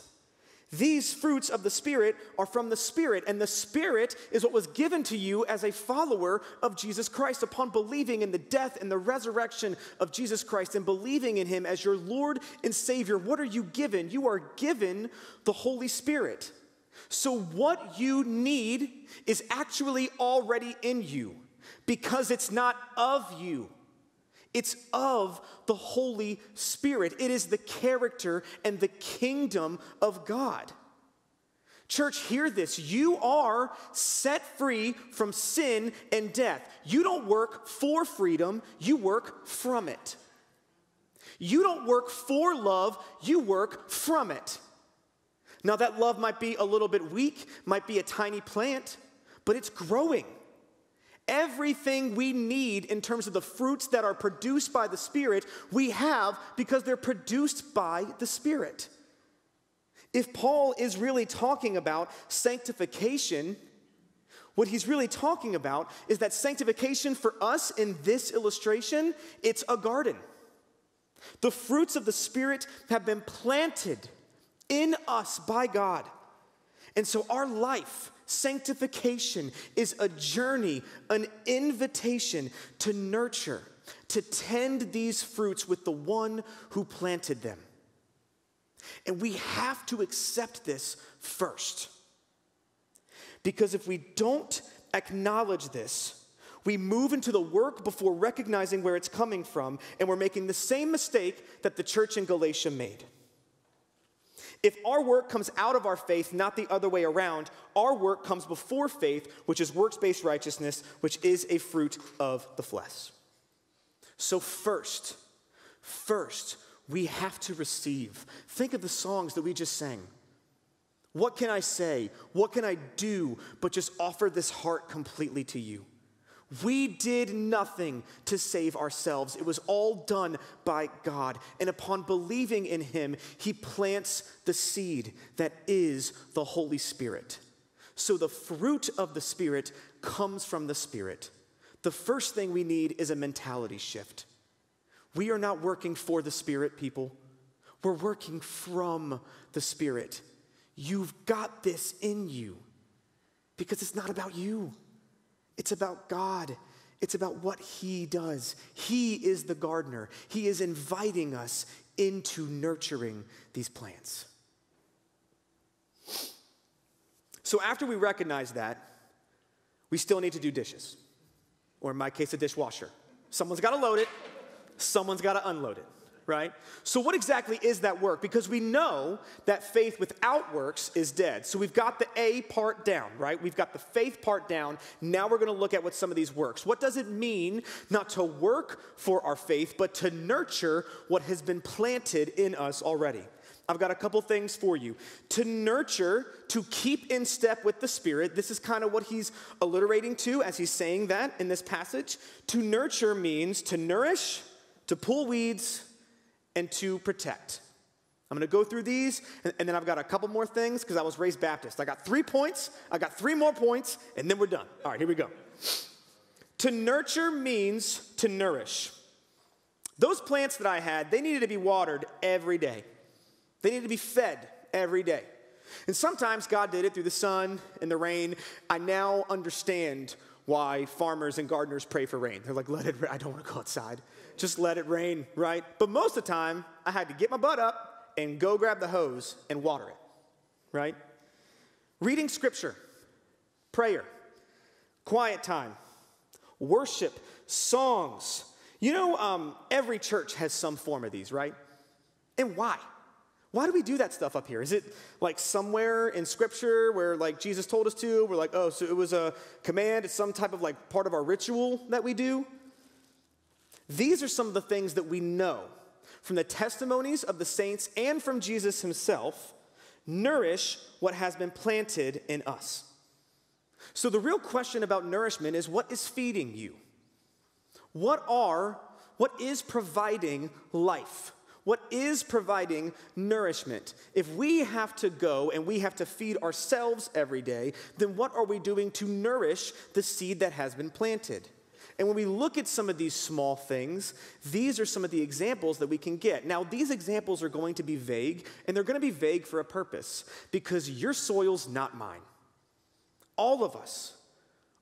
These fruits of the Spirit are from the Spirit, and the Spirit is what was given to you as a follower of Jesus Christ upon believing in the death and the resurrection of Jesus Christ and believing in Him as your Lord and Savior. What are you given? You are given the Holy Spirit. So, what you need is actually already in you because it's not of you. It's of the Holy Spirit. It is the character and the kingdom of God. Church, hear this. You are set free from sin and death. You don't work for freedom, you work from it. You don't work for love, you work from it. Now, that love might be a little bit weak, might be a tiny plant, but it's growing. Everything we need in terms of the fruits that are produced by the Spirit, we have because they're produced by the Spirit. If Paul is really talking about sanctification, what he's really talking about is that sanctification for us in this illustration, it's a garden. The fruits of the Spirit have been planted in us by God. And so our life, Sanctification is a journey, an invitation to nurture, to tend these fruits with the one who planted them. And we have to accept this first. Because if we don't acknowledge this, we move into the work before recognizing where it's coming from, and we're making the same mistake that the church in Galatia made. If our work comes out of our faith, not the other way around, our work comes before faith, which is works based righteousness, which is a fruit of the flesh. So, first, first, we have to receive. Think of the songs that we just sang. What can I say? What can I do but just offer this heart completely to you? We did nothing to save ourselves. It was all done by God. And upon believing in Him, He plants the seed that is the Holy Spirit. So the fruit of the Spirit comes from the Spirit. The first thing we need is a mentality shift. We are not working for the Spirit, people. We're working from the Spirit. You've got this in you because it's not about you. It's about God. It's about what He does. He is the gardener. He is inviting us into nurturing these plants. So, after we recognize that, we still need to do dishes, or in my case, a dishwasher. Someone's got to load it, someone's got to unload it. Right? So, what exactly is that work? Because we know that faith without works is dead. So, we've got the A part down, right? We've got the faith part down. Now, we're going to look at what some of these works. What does it mean not to work for our faith, but to nurture what has been planted in us already? I've got a couple things for you. To nurture, to keep in step with the Spirit, this is kind of what he's alliterating to as he's saying that in this passage. To nurture means to nourish, to pull weeds, and to protect. I'm going to go through these, and, and then I've got a couple more things because I was raised Baptist. I got three points, I got three more points, and then we're done. All right, here we go. To nurture means to nourish. Those plants that I had, they needed to be watered every day. They needed to be fed every day. And sometimes God did it through the sun and the rain. I now understand why farmers and gardeners pray for rain. They're like, let it rain. I don't want to go outside. Just let it rain, right? But most of the time, I had to get my butt up and go grab the hose and water it, right? Reading scripture, prayer, quiet time, worship, songs. You know, um, every church has some form of these, right? And why? Why do we do that stuff up here? Is it like somewhere in scripture where like Jesus told us to? We're like, oh, so it was a command, it's some type of like part of our ritual that we do? These are some of the things that we know from the testimonies of the saints and from Jesus himself nourish what has been planted in us. So the real question about nourishment is what is feeding you? What are what is providing life? What is providing nourishment? If we have to go and we have to feed ourselves every day, then what are we doing to nourish the seed that has been planted? And when we look at some of these small things, these are some of the examples that we can get. Now, these examples are going to be vague, and they're going to be vague for a purpose because your soil's not mine. All of us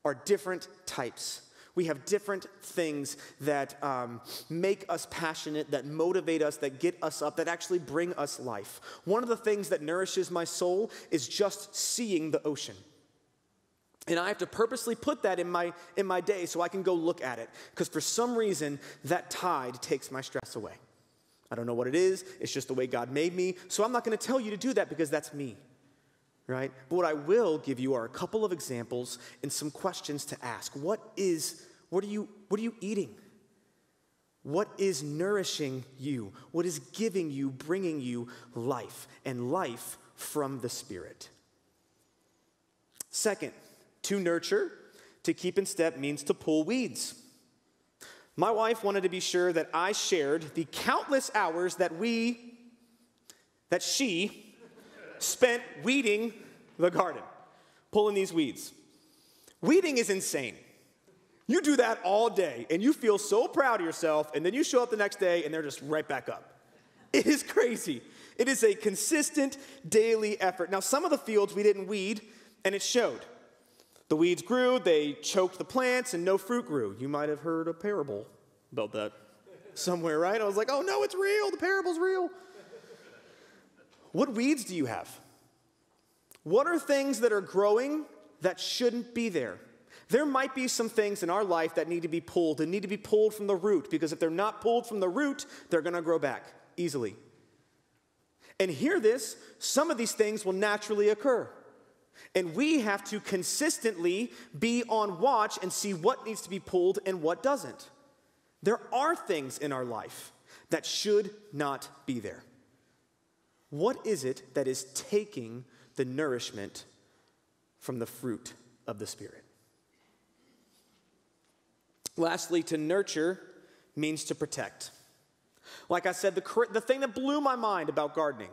are different types. We have different things that um, make us passionate, that motivate us, that get us up, that actually bring us life. One of the things that nourishes my soul is just seeing the ocean. And I have to purposely put that in my, in my day so I can go look at it. Because for some reason, that tide takes my stress away. I don't know what it is, it's just the way God made me. So I'm not going to tell you to do that because that's me. Right? But what I will give you are a couple of examples and some questions to ask. What is, what are you, what are you eating? What is nourishing you? What is giving you, bringing you life and life from the Spirit? Second, to nurture, to keep in step means to pull weeds. My wife wanted to be sure that I shared the countless hours that we, that she, spent weeding the garden, pulling these weeds. Weeding is insane. You do that all day and you feel so proud of yourself, and then you show up the next day and they're just right back up. It is crazy. It is a consistent daily effort. Now, some of the fields we didn't weed, and it showed. The weeds grew, they choked the plants, and no fruit grew. You might have heard a parable about that somewhere, right? I was like, oh no, it's real. The parable's real. What weeds do you have? What are things that are growing that shouldn't be there? There might be some things in our life that need to be pulled and need to be pulled from the root because if they're not pulled from the root, they're going to grow back easily. And hear this some of these things will naturally occur. And we have to consistently be on watch and see what needs to be pulled and what doesn't. There are things in our life that should not be there. What is it that is taking the nourishment from the fruit of the Spirit? Lastly, to nurture means to protect. Like I said, the, the thing that blew my mind about gardening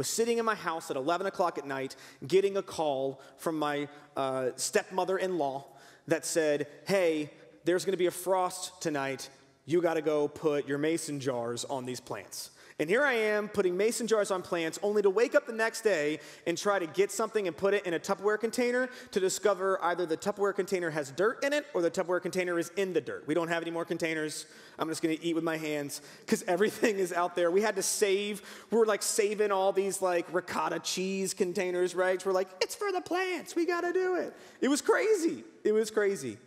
was sitting in my house at 11 o'clock at night getting a call from my uh, stepmother in law that said, Hey, there's gonna be a frost tonight. You gotta go put your mason jars on these plants. And here I am putting mason jars on plants only to wake up the next day and try to get something and put it in a Tupperware container to discover either the Tupperware container has dirt in it or the Tupperware container is in the dirt. We don't have any more containers. I'm just gonna eat with my hands because everything is out there. We had to save, we were like saving all these like ricotta cheese containers, right? We're like, it's for the plants, we gotta do it. It was crazy. It was crazy.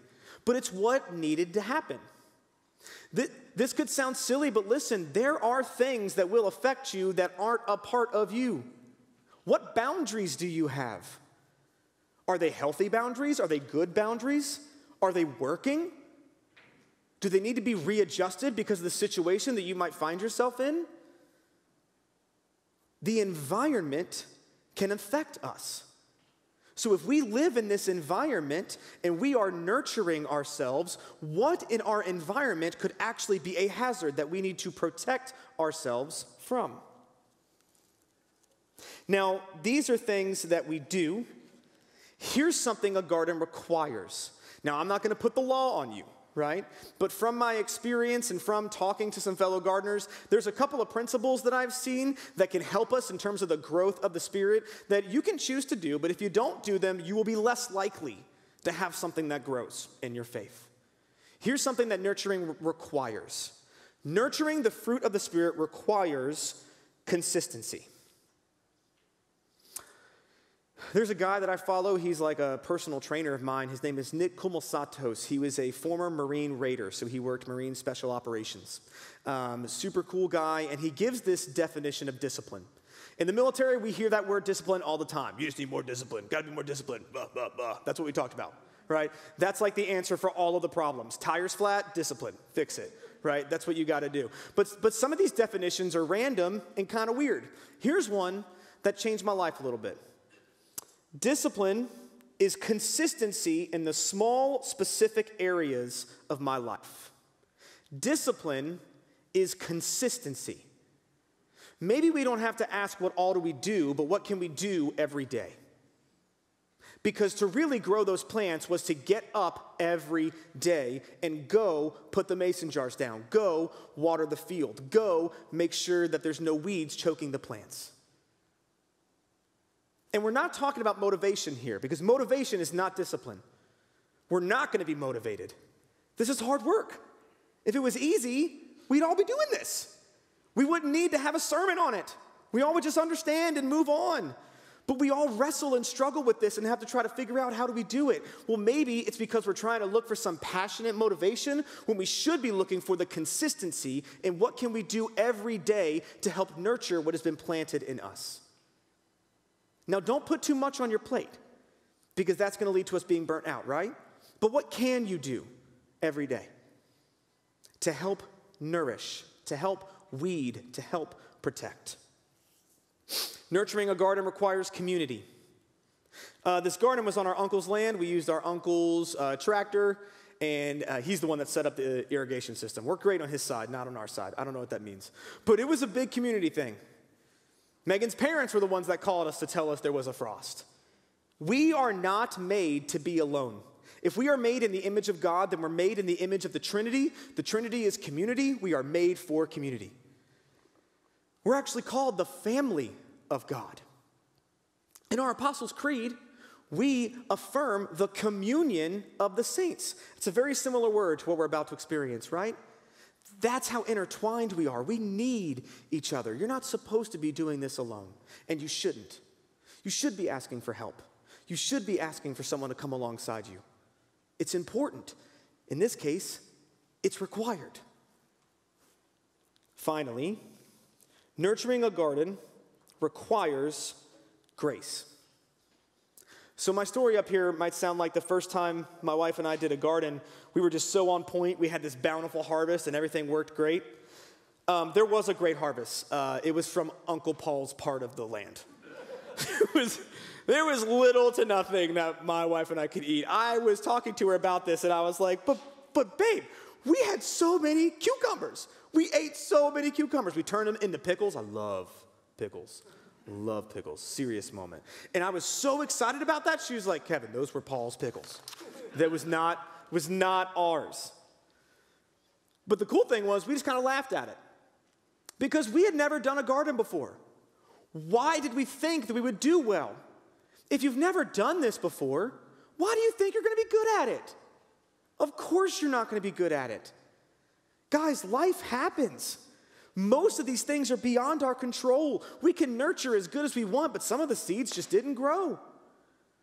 But it's what needed to happen. Th- This could sound silly, but listen, there are things that will affect you that aren't a part of you. What boundaries do you have? Are they healthy boundaries? Are they good boundaries? Are they working? Do they need to be readjusted because of the situation that you might find yourself in? The environment can affect us. So, if we live in this environment and we are nurturing ourselves, what in our environment could actually be a hazard that we need to protect ourselves from? Now, these are things that we do. Here's something a garden requires. Now, I'm not going to put the law on you, right? But from my experience and from talking to some fellow gardeners, there's a couple of principles that I've seen that can help us in terms of the growth of the Spirit that you can choose to do, but if you don't do them, you will be less likely to have something that grows in your faith. Here's something that nurturing requires nurturing the fruit of the Spirit requires consistency. There's a guy that I follow. He's like a personal trainer of mine. His name is Nick Koumalatsos. He was a former Marine Raider, so he worked Marine Special Operations. Um, super cool guy, and he gives this definition of discipline. In the military, we hear that word discipline all the time. You just need more discipline. Got to be more disciplined. Blah, blah, blah. That's what we talked about, right? That's like the answer for all of the problems. Tires flat, discipline. Fix it, right? That's what you got to do. But, but some of these definitions are random and kind of weird. Here's one that changed my life a little bit. Discipline is consistency in the small, specific areas of my life. Discipline is consistency. Maybe we don't have to ask what all do we do, but what can we do every day? Because to really grow those plants was to get up every day and go put the mason jars down, go water the field, go make sure that there's no weeds choking the plants. And we're not talking about motivation here because motivation is not discipline. We're not going to be motivated. This is hard work. If it was easy, we'd all be doing this. We wouldn't need to have a sermon on it. We all would just understand and move on. But we all wrestle and struggle with this and have to try to figure out how do we do it. Well, maybe it's because we're trying to look for some passionate motivation when we should be looking for the consistency in what can we do every day to help nurture what has been planted in us. Now, don't put too much on your plate because that's going to lead to us being burnt out, right? But what can you do every day to help nourish, to help weed, to help protect? Nurturing a garden requires community. Uh, this garden was on our uncle's land. We used our uncle's uh, tractor, and uh, he's the one that set up the irrigation system. Worked great on his side, not on our side. I don't know what that means. But it was a big community thing. Megan's parents were the ones that called us to tell us there was a frost. We are not made to be alone. If we are made in the image of God, then we're made in the image of the Trinity. The Trinity is community. We are made for community. We're actually called the family of God. In our Apostles' Creed, we affirm the communion of the saints. It's a very similar word to what we're about to experience, right? That's how intertwined we are. We need each other. You're not supposed to be doing this alone, and you shouldn't. You should be asking for help. You should be asking for someone to come alongside you. It's important. In this case, it's required. Finally, nurturing a garden requires grace. So, my story up here might sound like the first time my wife and I did a garden, we were just so on point. We had this bountiful harvest and everything worked great. Um, there was a great harvest. Uh, it was from Uncle Paul's part of the land. was, there was little to nothing that my wife and I could eat. I was talking to her about this and I was like, but, but babe, we had so many cucumbers. We ate so many cucumbers. We turned them into pickles. I love pickles. Love pickles. Serious moment. And I was so excited about that. She was like, Kevin, those were Paul's pickles. That was not, was not ours. But the cool thing was, we just kind of laughed at it because we had never done a garden before. Why did we think that we would do well? If you've never done this before, why do you think you're going to be good at it? Of course, you're not going to be good at it. Guys, life happens. Most of these things are beyond our control. We can nurture as good as we want, but some of the seeds just didn't grow.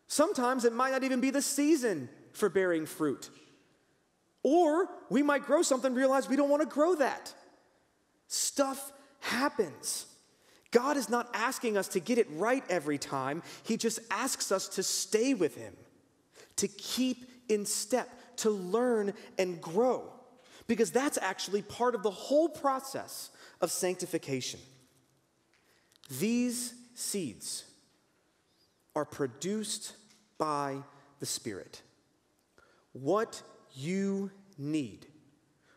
Sometimes it might not even be the season for bearing fruit. Or we might grow something, realize we don't want to grow that. Stuff happens. God is not asking us to get it right every time. He just asks us to stay with Him, to keep in step, to learn and grow. Because that's actually part of the whole process of sanctification. These seeds are produced by the Spirit. What you need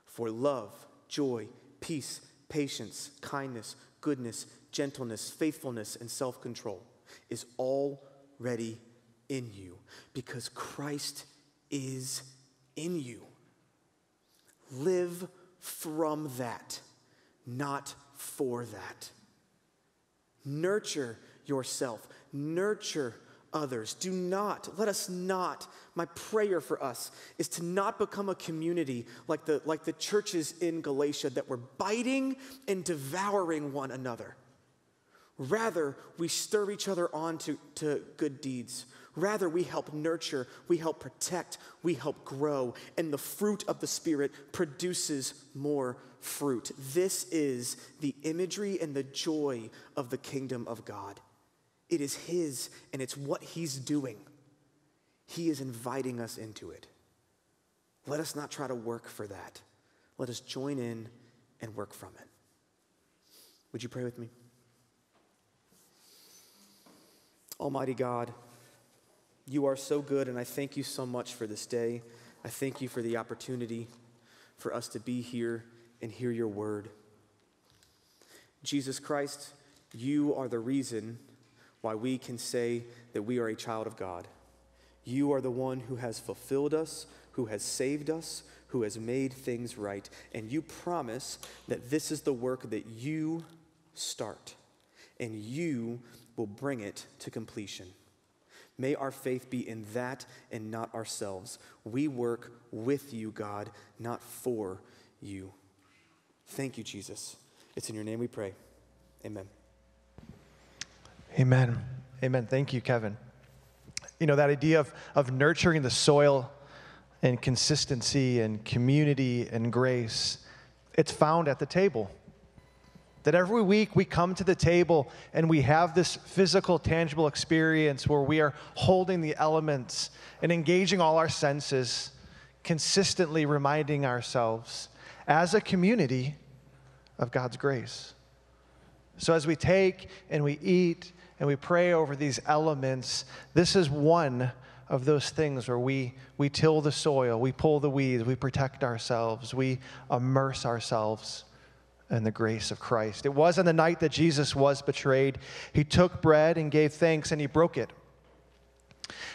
for love, joy, peace, patience, kindness, goodness, gentleness, faithfulness, and self control is already in you because Christ is in you. Live from that, not for that. Nurture yourself, nurture others. Do not, let us not, my prayer for us is to not become a community like the, like the churches in Galatia that were biting and devouring one another. Rather, we stir each other on to, to good deeds. Rather, we help nurture, we help protect, we help grow, and the fruit of the Spirit produces more fruit. This is the imagery and the joy of the kingdom of God. It is His, and it's what He's doing. He is inviting us into it. Let us not try to work for that. Let us join in and work from it. Would you pray with me? Almighty God, you are so good, and I thank you so much for this day. I thank you for the opportunity for us to be here and hear your word. Jesus Christ, you are the reason why we can say that we are a child of God. You are the one who has fulfilled us, who has saved us, who has made things right. And you promise that this is the work that you start, and you will bring it to completion. May our faith be in that and not ourselves. We work with you, God, not for you. Thank you, Jesus. It's in your name we pray. Amen. Amen. Amen. Thank you, Kevin. You know, that idea of, of nurturing the soil and consistency and community and grace, it's found at the table. That every week we come to the table and we have this physical, tangible experience where we are holding the elements and engaging all our senses, consistently reminding ourselves as a community of God's grace. So as we take and we eat and we pray over these elements, this is one of those things where we, we till the soil, we pull the weeds, we protect ourselves, we immerse ourselves in the grace of Christ. It was on the night that Jesus was betrayed. He took bread and gave thanks and he broke it.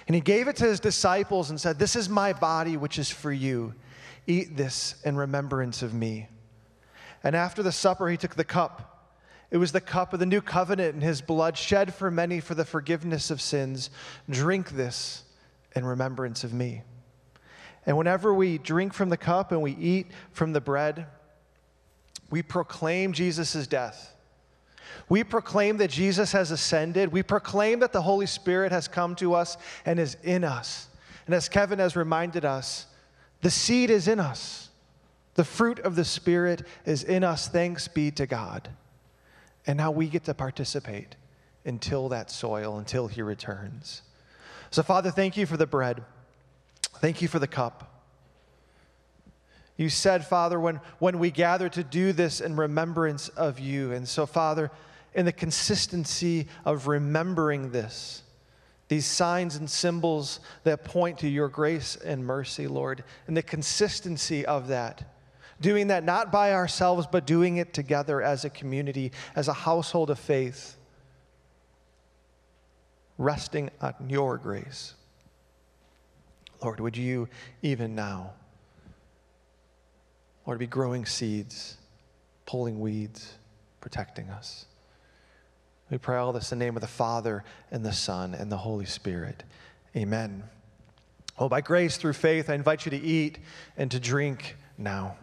And he gave it to his disciples and said, This is my body, which is for you. Eat this in remembrance of me. And after the supper, he took the cup. It was the cup of the new covenant in his blood, shed for many for the forgiveness of sins. Drink this in remembrance of me. And whenever we drink from the cup and we eat from the bread, we proclaim Jesus' death. We proclaim that Jesus has ascended. We proclaim that the Holy Spirit has come to us and is in us. And as Kevin has reminded us, the seed is in us. The fruit of the Spirit is in us. Thanks be to God. And now we get to participate until that soil, until He returns. So, Father, thank you for the bread. Thank you for the cup. You said, Father, when, when we gather to do this in remembrance of you. And so, Father, in the consistency of remembering this, these signs and symbols that point to your grace and mercy, Lord, and the consistency of that, doing that not by ourselves, but doing it together as a community, as a household of faith, resting on your grace. Lord, would you even now? Lord, be growing seeds, pulling weeds, protecting us. We pray all this in the name of the Father and the Son and the Holy Spirit. Amen. Well, by grace through faith, I invite you to eat and to drink now.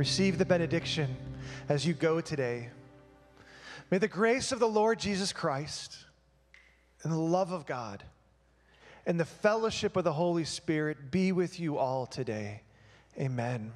receive the benediction as you go today. May the grace of the Lord Jesus Christ and the love of God and the fellowship of the Holy Spirit be with you all today. Amen.